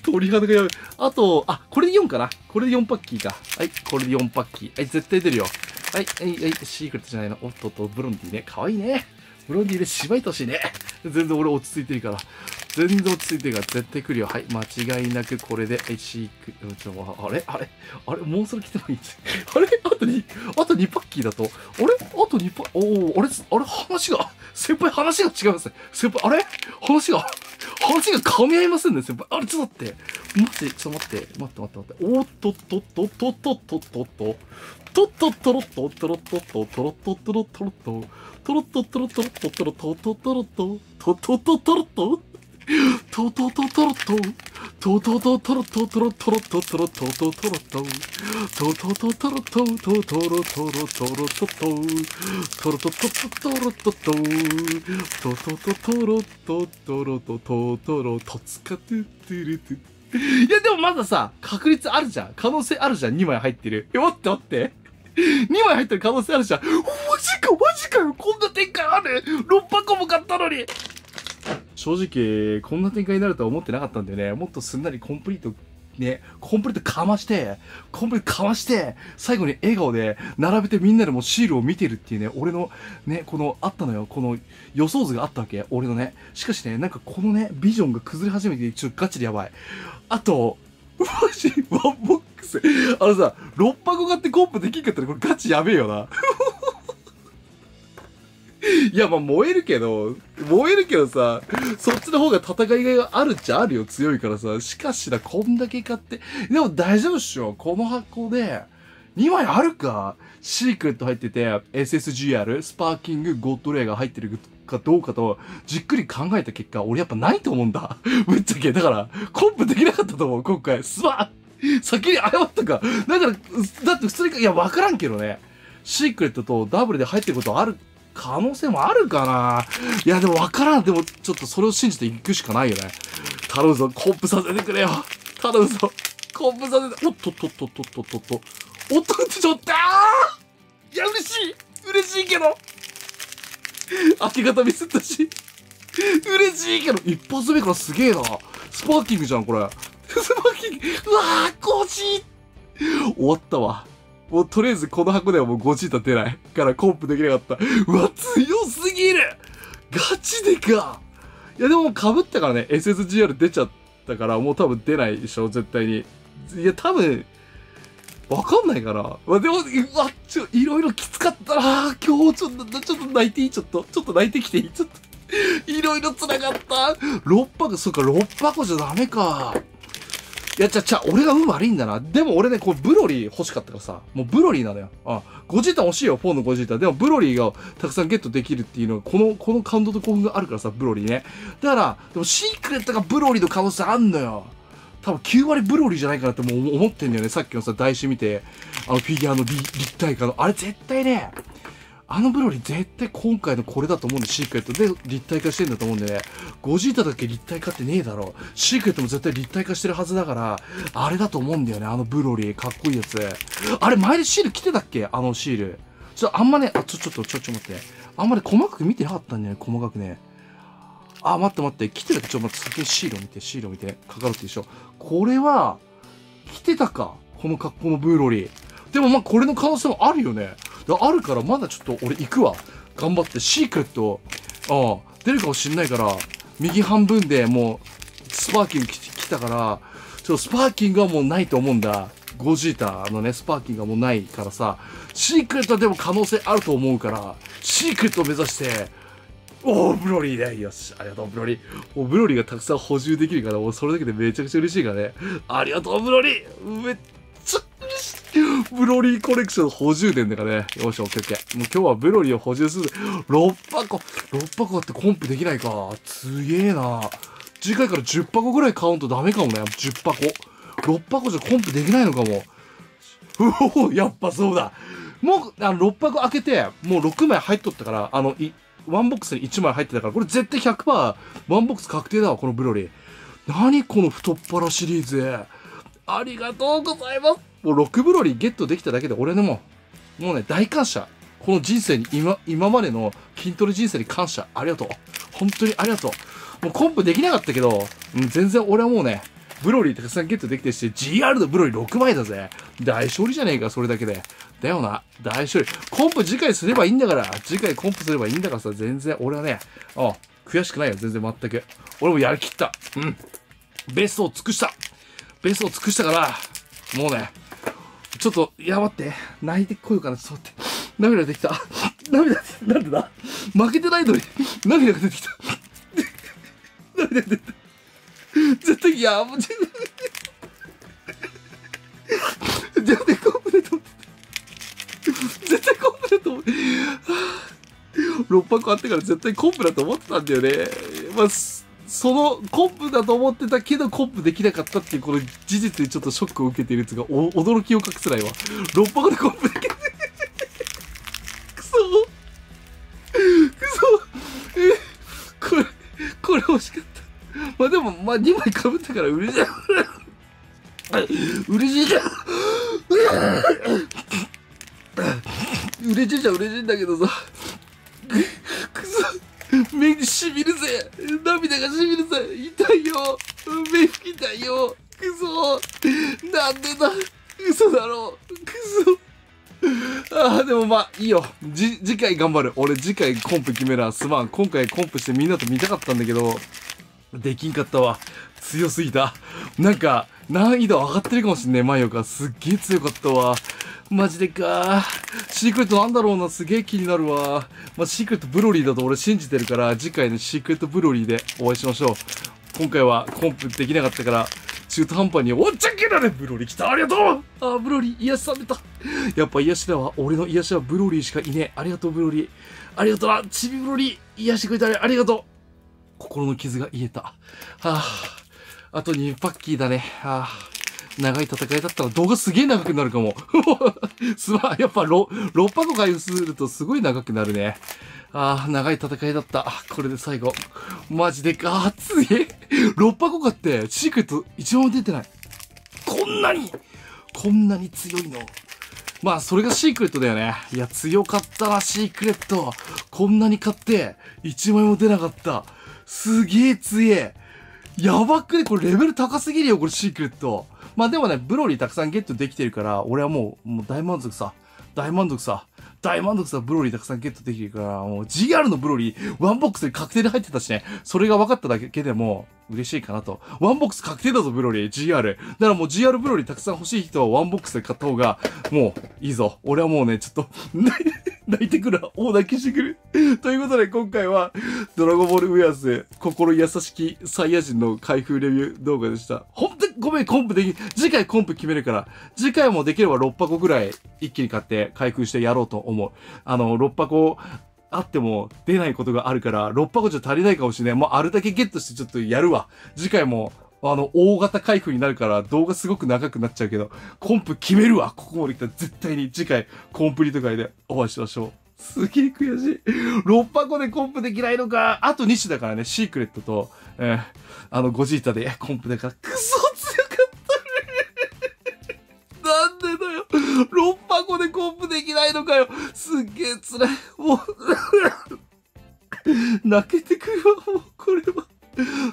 S1: 鳥肌がやばい。あと、あ、これで4かな？これで4パッキーか。はい。これで4パッキー。はい。絶対出るよ。はい。はい。はい。シークレットじゃないの。おっとっと、ブロンディね。かわいいね。ブロンディで芝居としいね。全然俺落ち着いてるから。全然落ち着いてるから絶対来るよ。はい。間違いなくこれで、はい、シーク、ちょ、あれ？あれ？あれ？もうそれ来てもい？い あれ？あと2、あと2パッキーだと、あれ？あと2パッ、おおあれ？あれ？話が、先輩話が違いますね。先輩、あれ？話が、話が噛み合いませんね、先輩。あれ？ちょっと待って。待って、ちょっと待って。待って待って待って。おっとっとっとっとっとっとっとっと。とっとっとろっととろっとっととろっととろっとろっと。とろっととろっとろっととろっとととろっと。ととととろっと。ととととろトトトトロトトトトトロトトロトロトトロトトトロトトトトトロトトトロトロトロトトトロトトトトロトトトトトトロトトロトトトロトツカトゥトゥルトゥいやでもまださ、確率あるじゃん。可能性あるじゃん。2枚入ってる。え、待って待って。2枚入ってる可能性あるじゃん。マジかマジかよこんな展開ある !6 箱も買ったのに正直、こんな展開になるとは思ってなかったんだよね。もっとすんなりコンプリート、ね、コンプリートかまして、コンプリートかまして、最後に笑顔で並べてみんなでもシールを見てるっていうね、俺のね、この、あったのよ。この予想図があったわけ。俺のね。しかしね、なんかこのね、ビジョンが崩れ始めて、ちょっとガチでやばい。あと、マジ、ワンボックス。あのさ、6箱買ってコンプできんかったらこれガチやべえよな。いや、まあ燃えるけど、燃えるけどさ、そっちの方が戦いがあるっちゃあるよ、強いからさ。しかしな、こんだけ買って。でも大丈夫っしょ。この箱で、2枚あるか？シークレット入ってて、SSGR、スパーキング、ゴッドレアが入ってるかどうかと、じっくり考えた結果、俺やっぱないと思うんだ。ぶっちゃけ。だから、コンプできなかったと思う、今回。すまん先に謝っとくわ。だから、だって普通に、いや、わからんけどね。シークレットとダブルで入ってることある可能性もあるかないや、でもわからん。でも、ちょっとそれを信じていくしかないよね。頼むぞ、コンプさせてくれよ。頼むぞ、コンプさせて、おっとっとっとっとっとっとっと。おっとっとちょっと、あーいや、嬉しい嬉しいけど開け方ミスったし。嬉しいけど、一発目からすげえな。スパーキングじゃん、これ。スパーキング。うわー、惜しい終わったわ。もうとりあえずこの箱ではもうゴジータ出ない。からコンプできなかった。うわ、強すぎるガチでかいやでも被ったからね、SSGR 出ちゃったから、もう多分出ないでしょ、絶対に。いや、多分、わかんないから。まあ、でも、うわ、ちょ、いろいろきつかったな今日ちょっと、ちょっと泣いていい？ちょっと、ちょっと泣いてきていい？ちょっと。いろいろ繋がった。6箱、そっか、6箱じゃダメか。いや、ちゃ、ちゃ、俺が運悪いんだな。でも俺ね、こう、ブロリー欲しかったからさ、もうブロリーなのよ。あ、ゴジータ欲しいよ、4のゴジータ。でもブロリーがたくさんゲットできるっていうのは、この、この感動と興奮があるからさ、ブロリーね。だから、でもシークレットがブロリーの可能性あんのよ。多分9割ブロリーじゃないかなってもう思ってんだよね。さっきのさ、台紙見て、あのフィギュアの立体感の。あれ絶対ね、あのブロリー絶対今回のこれだと思うんで、シークレットで立体化してんだと思うんでね。ゴジータだけ立体化ってねえだろ。シークレットも絶対立体化してるはずだから、あれだと思うんだよね、あのブロリー。かっこいいやつ。あれ、前でシール来てたっけ？あのシール。ちょ、あんまね、あ、ちょ、ちょっと、ちょ、ちょ、待って。あんまり細かく見てなかったんだよね、細かくね。あ、待って待って。来てたっけ？ちょ、待って、先にシールを見て、シールを見て。かかるってでしょ。これは、来てたか？この格好のブロリー。でもま、これの可能性もあるよね。あるからまだちょっと俺行くわ。頑張ってシークレットああ出るかもしんないから右半分でもうスパーキング来たからちょっとスパーキングはもうないと思うんだ。ゴジータのねスパーキングがもうないからさシークレットはでも可能性あると思うからシークレットを目指しておおブロリーねよ。しありがとうブロリー。おブロリーがたくさん補充できるからもうそれだけでめちゃくちゃ嬉しいからね。ありがとうブロリー。めっブロリーコレクション補充デーだからね。よし、オッケーオッケー。もう今日はブロリーを補充する。6箱 !6 箱だってコンプできないか。すげえな。次回から10箱ぐらい買うとダメかもね。10箱。6箱じゃコンプできないのかも。うおやっぱそうだ。もう、あの、6箱開けて、もう6枚入っとったから、あの、い、 one box に1枚入ってたから、これ絶対100% one box 確定だわ、このブロリー。何この太っ腹シリーズ。ありがとうございます。もう6ブロリーゲットできただけで俺でも、もうね、大感謝。この人生に、今、今までの筋トレ人生に感謝。ありがとう。本当にありがとう。もうコンプできなかったけど、うん、全然俺はもうね、ブロリーたくさんゲットできてして、GR のブロリー6枚だぜ。大勝利じゃねえか、それだけで。だよな。大勝利。コンプ次回すればいいんだから。次回コンプすればいいんだからさ、全然俺はね、あ悔しくないよ、全然全く。俺もやりきった。うん。ベストを尽くした。ベストを尽くしたから、もうね、ちょっと、いや、待って。泣いてこようかな。ちょっと待って。涙出てきた。涙。なんでだ？負けてないのに、涙が出てきた。涙出てきた。絶対、いや、もう、絶対コンプだと思って絶対コンプだと思って。6箱あってから絶対コンプだと思ってたんだよね。まあ、そのコンプだと思ってたけどコンプできなかったっていうこの事実にちょっとショックを受けているやつが驚きを隠せないわ。6箱でコンプできない。くそくそえ、これ、これ欲しかった。まあでも、まあ2枚被ったから嬉しい。嬉しいじゃん。嬉しいじゃん嬉しいんだけどさ。目にしみるぜ。涙がしみるぜ。痛いよ。目拭きたいよ。クソ。なんでだ。嘘だろ。クソ。ああ、でもまあ、いいよ。じ、次回頑張る。俺次回コンプ決めらすまん。今回コンプしてみんなと見たかったんだけど、できんかったわ。強すぎた。なんか、難易度上がってるかもしんねえ、マヨが。すっげえ強かったわ。マジでかシークレットなんだろうな、すげえ気になるわ。まあ、シークレットブロリーだと俺信じてるから、次回のシークレットブロリーでお会いしましょう。今回はコンプできなかったから、中途半端に終わっちゃったけどねブロリー来たありがとうあブロリー癒しされたやっぱ癒しだわ。俺の癒しはブロリーしかいねえ。ありがとうブロリー。ありがとうな。チビブロリー癒してくれたね。ありがとう心の傷が癒えた。はあ、あと2パッキーだね。はあ長い戦いだったら動画すげえ長くなるかも。すま、やっぱ 6, 6箱回するとすごい長くなるね。ああ、長い戦いだった。これで最後。マジでか、熱い。6箱買って、シークレット一番も出てない。こんなに、こんなに強いの。まあ、それがシークレットだよね。いや、強かったな、シークレット。こんなに買って、1枚も出なかった。すげえ強え。やばくね？これレベル高すぎるよ、これシークレット。まあでもね、ブロリーたくさんゲットできてるから、俺はもう、もう大満足さ。大満足さ。大満足さ、ブロリーたくさんゲットできるから、もう GR のブロリー、 one box で確定で入ってたしね、それが分かっただけでも嬉しいかなと。 one box 確定だぞ、ブロリー、GR。だからもう GR ブロリーたくさん欲しい人は one box で買った方が、もういいぞ。俺はもうね、ちょっと 泣いてくる。大泣きしてくる。ということで、今回は、ドラゴンボールウェアーズ、心優しきサイヤ人の開封レビュー動画でした。ほんとごめん、コンプでき、次回コンプ決めるから、次回もできれば6箱ぐらい一気に買って開封してやろうと思う。あの、6箱、あっても出ないことがあるから、6箱じゃ足りないかもしれない。もうあるだけゲットしてちょっとやるわ。次回も、あの、大型開封になるから動画すごく長くなっちゃうけど、コンプ決めるわここまで来たら絶対に次回コンプリート会でお会いしましょう。すげえ悔しい。6箱でコンプできないのか。あと2種だからね、シークレットと、えー、あの、ゴジータでコンプだから、クソ強かったね。なんでだよ。6箱でコンプできないのかよ。すげえ辛い。もう、泣けてくるわ、もう、これは。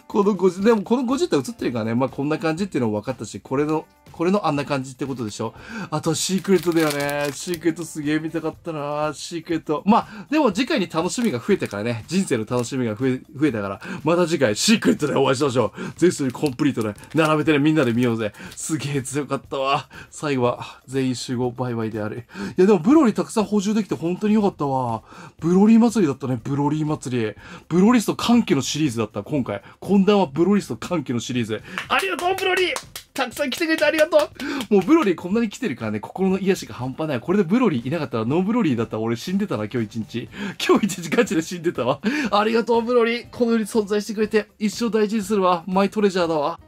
S1: この50、でもこの50って映ってるからね、まあこんな感じっていうのも分かったし、これの、これのあんな感じってことでしょ？あとシークレットだよね。シークレットすげえ見たかったなシークレット。まあ、でも次回に楽しみが増えたからね。人生の楽しみが増え、増えたから、また次回シークレットでお会いしましょう。ぜひそれコンプリートで並べてね、みんなで見ようぜ。すげえ強かったわ。最後は全員集合バイバイである。いやでもブロリーたくさん補充できて本当に良かったわ。ブロリー祭りだったね、ブロリー祭り。ブロリスト歓喜のシリーズだった、今回。今度はブロリスト歓喜のシリーズ。ありがとう、ブロリーたくさん来てくれてありがとうもうブロリーこんなに来てるからね、心の癒しが半端ない。これでブロリーいなかったら、 no ブロリーだったら俺死んでたな、今日一日。今日一日ガチで死んでたわ。ありがとう、ブロリー。この世に存在してくれて、一生大事にするわ。 my treasure だわ。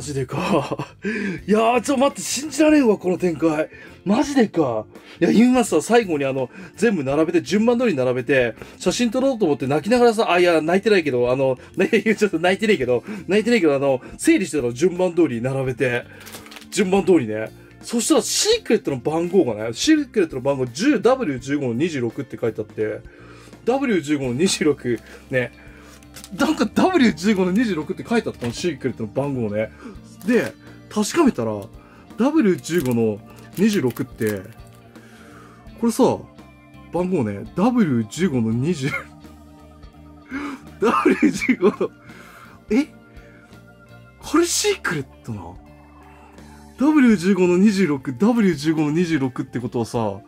S1: マジでか。いやー、ちょ、待って、信じられんわ、この展開。マジでか。いや、ユンマスは最後にあの、全部並べて、順番通り並べて、写真撮ろうと思って泣きながらさ、あ、いや、泣いてないけど、あの、ね、ちょっと泣いてないけど、泣いてないけど、あの、整理してたの順番通り並べて、順番通りね。そしたら、シークレットの番号がね、シークレットの番号 10W15-26 って書いてあって、W15-26、ね、なんか W15 の26って書いてあったの、シークレットの番号ね。で、確かめたら、W15 の26って、これさ、番号ね、W15 の20、W15 の、え？これシークレットな ?W15 の26、W15 の26ってことはさ、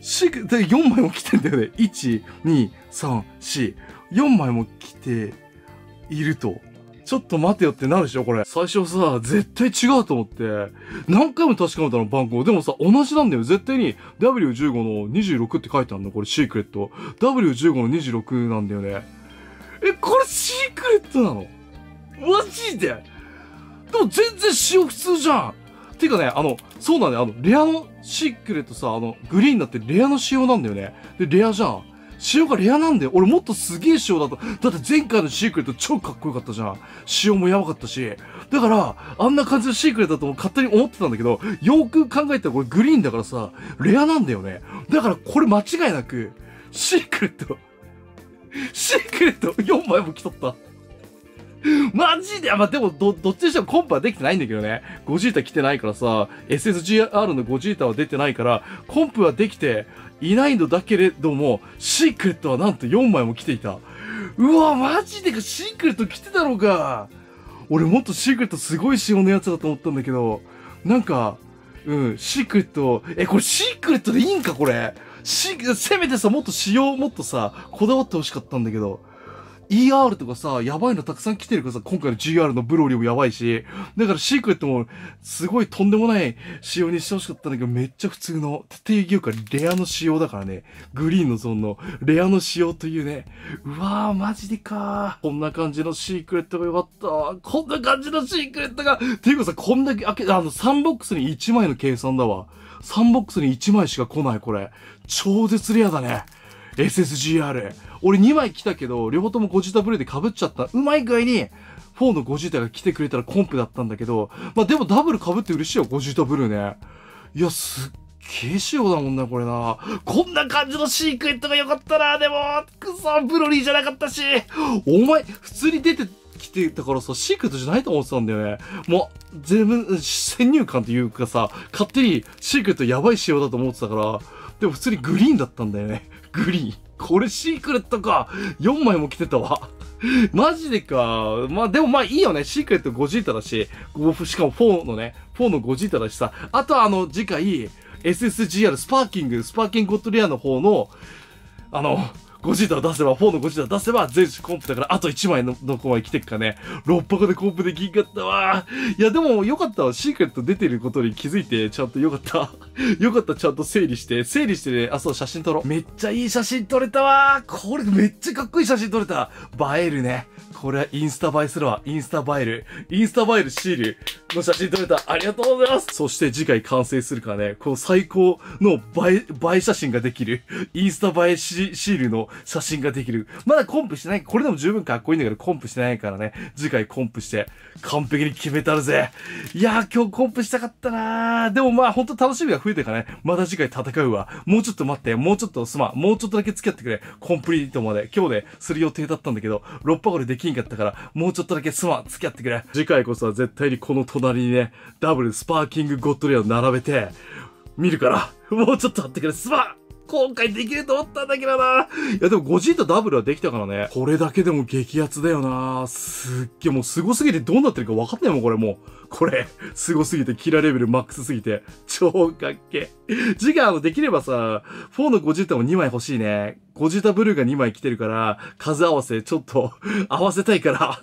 S1: シークレット4枚も来てんだよね。1、2、3、4。4枚も来ていると。ちょっと待てよってなるでしょこれ。最初さ、絶対違うと思って、何回も確かめたの番号。でもさ、同じなんだよ。絶対に W15 の26って書いてあるのこれシークレット。W15 の26なんだよね。え、これシークレットなの？マジで？でも全然塩普通じゃんてかね、あの、そうなんだよ。あの、レアのシークレットさ、あの、グリーンになってレアの塩なんだよね。で、レアじゃん。塩がレアなんだよ。俺もっとすげえ塩だと。だって前回のシークレット超かっこよかったじゃん。塩もやばかったし。だから、あんな感じのシークレットだと勝手に思ってたんだけど、よく考えたらこれグリーンだからさ、レアなんだよね。だからこれ間違いなく、シークレット、シークレット4枚も来とった。マジで？あま、でも、ど、どっちにしてもコンプはできてないんだけどね。ゴジータ来てないからさ、SSGR のゴジータは出てないから、コンプはできていないのだけれども、シークレットはなんと4枚も来ていた。うわ、マジで？か、シークレット来てたのか。俺もっとシークレットすごい仕様のやつだと思ったんだけど、なんか、うん、シークレット、え、これシークレットでいいんか、これ。し、せめてさ、もっと仕様もっとさ、こだわってほしかったんだけど。ER とかさ、やばいのたくさん来てるからさ、今回の GR のブロリーもやばいし、だからシークレットも、すごいとんでもない仕様にしてほしかったんだけど、めっちゃ普通の、っていうか、レアの仕様だからね。グリーンのゾーンの、レアの仕様というね。うわー、マジでかー。こんな感じのシークレットがよかったこんな感じのシークレットが、ていうかさ、こんだけ開け、あの、3ボックスに1枚の計算だわ。3ボックスに1枚しか来ない、これ。超絶レアだね。SSGR。俺2枚来たけど、両方ともゴジータブルーで被っちゃった。うまい具合に、4のゴジータが来てくれたらコンプだったんだけど、まあでもダブル被って嬉しいよ、ゴジータブルーね。いや、すっげえ仕様だもんな、これな。こんな感じのシークレットが良かったな、でも、くそ、ブロリーじゃなかったし。お前、普通に出てきてたからさ、シークレットじゃないと思ってたんだよね。もう、全部、先入観というかさ、勝手にシークレットやばい仕様だと思ってたから、でも普通にグリーンだったんだよね。グリーン。これシークレットか。4枚も来てたわ。マジでか。まあでもまあいいよね。シークレットゴジータだし、しかも4のね、4のゴジータだしさ。あとはあの、次回、SSGR、スパーキング、スパーキングゴッドレアの方の、あの、ゴジータを出せば、4のゴジータを出せば、全種コンプだから、あと1枚の、の子まで来てっかね。6箱でコンプできんかったわ。いや、でも、よかったわ。シークレット出てることに気づいて、ちゃんとよかった。よかった、ちゃんと整理して。整理してね、あ、そう、写真撮ろう。めっちゃいい写真撮れたわ。これ、めっちゃかっこいい写真撮れた。映えるね。これはインスタ映えするわ。インスタ映える。インスタ映えるシールの写真撮れた。ありがとうございます。そして次回完成するからね、この最高の映え、映え写真ができる。インスタ映えシールの写真ができる。まだコンプしてない。これでも十分かっこいいんだけど、コンプしてないからね。次回コンプして、完璧に決めたるぜ。いやー、今日コンプしたかったなー。でもまあ、ほんと楽しみが増えてからね。また次回戦うわ。もうちょっと待って。もうちょっとすまん。もうちょっとだけ付き合ってくれ。コンプリートまで。今日で、する予定だったんだけど、6箱でできんかったから、もうちょっとだけすまん。付き合ってくれ。次回こそは絶対にこの隣にね、ダブルスパーキングゴッドレアを並べて、見るから、もうちょっと待ってくれ。すまん今回できると思ったんだけどな。いやでもゴジータダブルはできたからね。これだけでも激アツだよな。すっげえもう凄すぎてどうなってるか分かんないもん、これもう。これ、凄すぎて、キラレベルマックスすぎて、超かっけ。次回あの、できればさ、4のゴジータも2枚欲しいね。ゴジータブルーが2枚来てるから、数合わせちょっと合わせたいから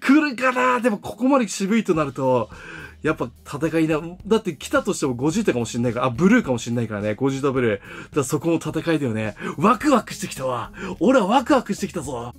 S1: 来るかな？でもここまで渋いとなると、やっぱ戦いだ。だって来たとしても5 0タかもしんないから、あ、ブルーかもしんないからね、5 0タブルー。だからそこの戦いだよね。ワクワクしてきたわ。俺はワクワクしてきたぞ。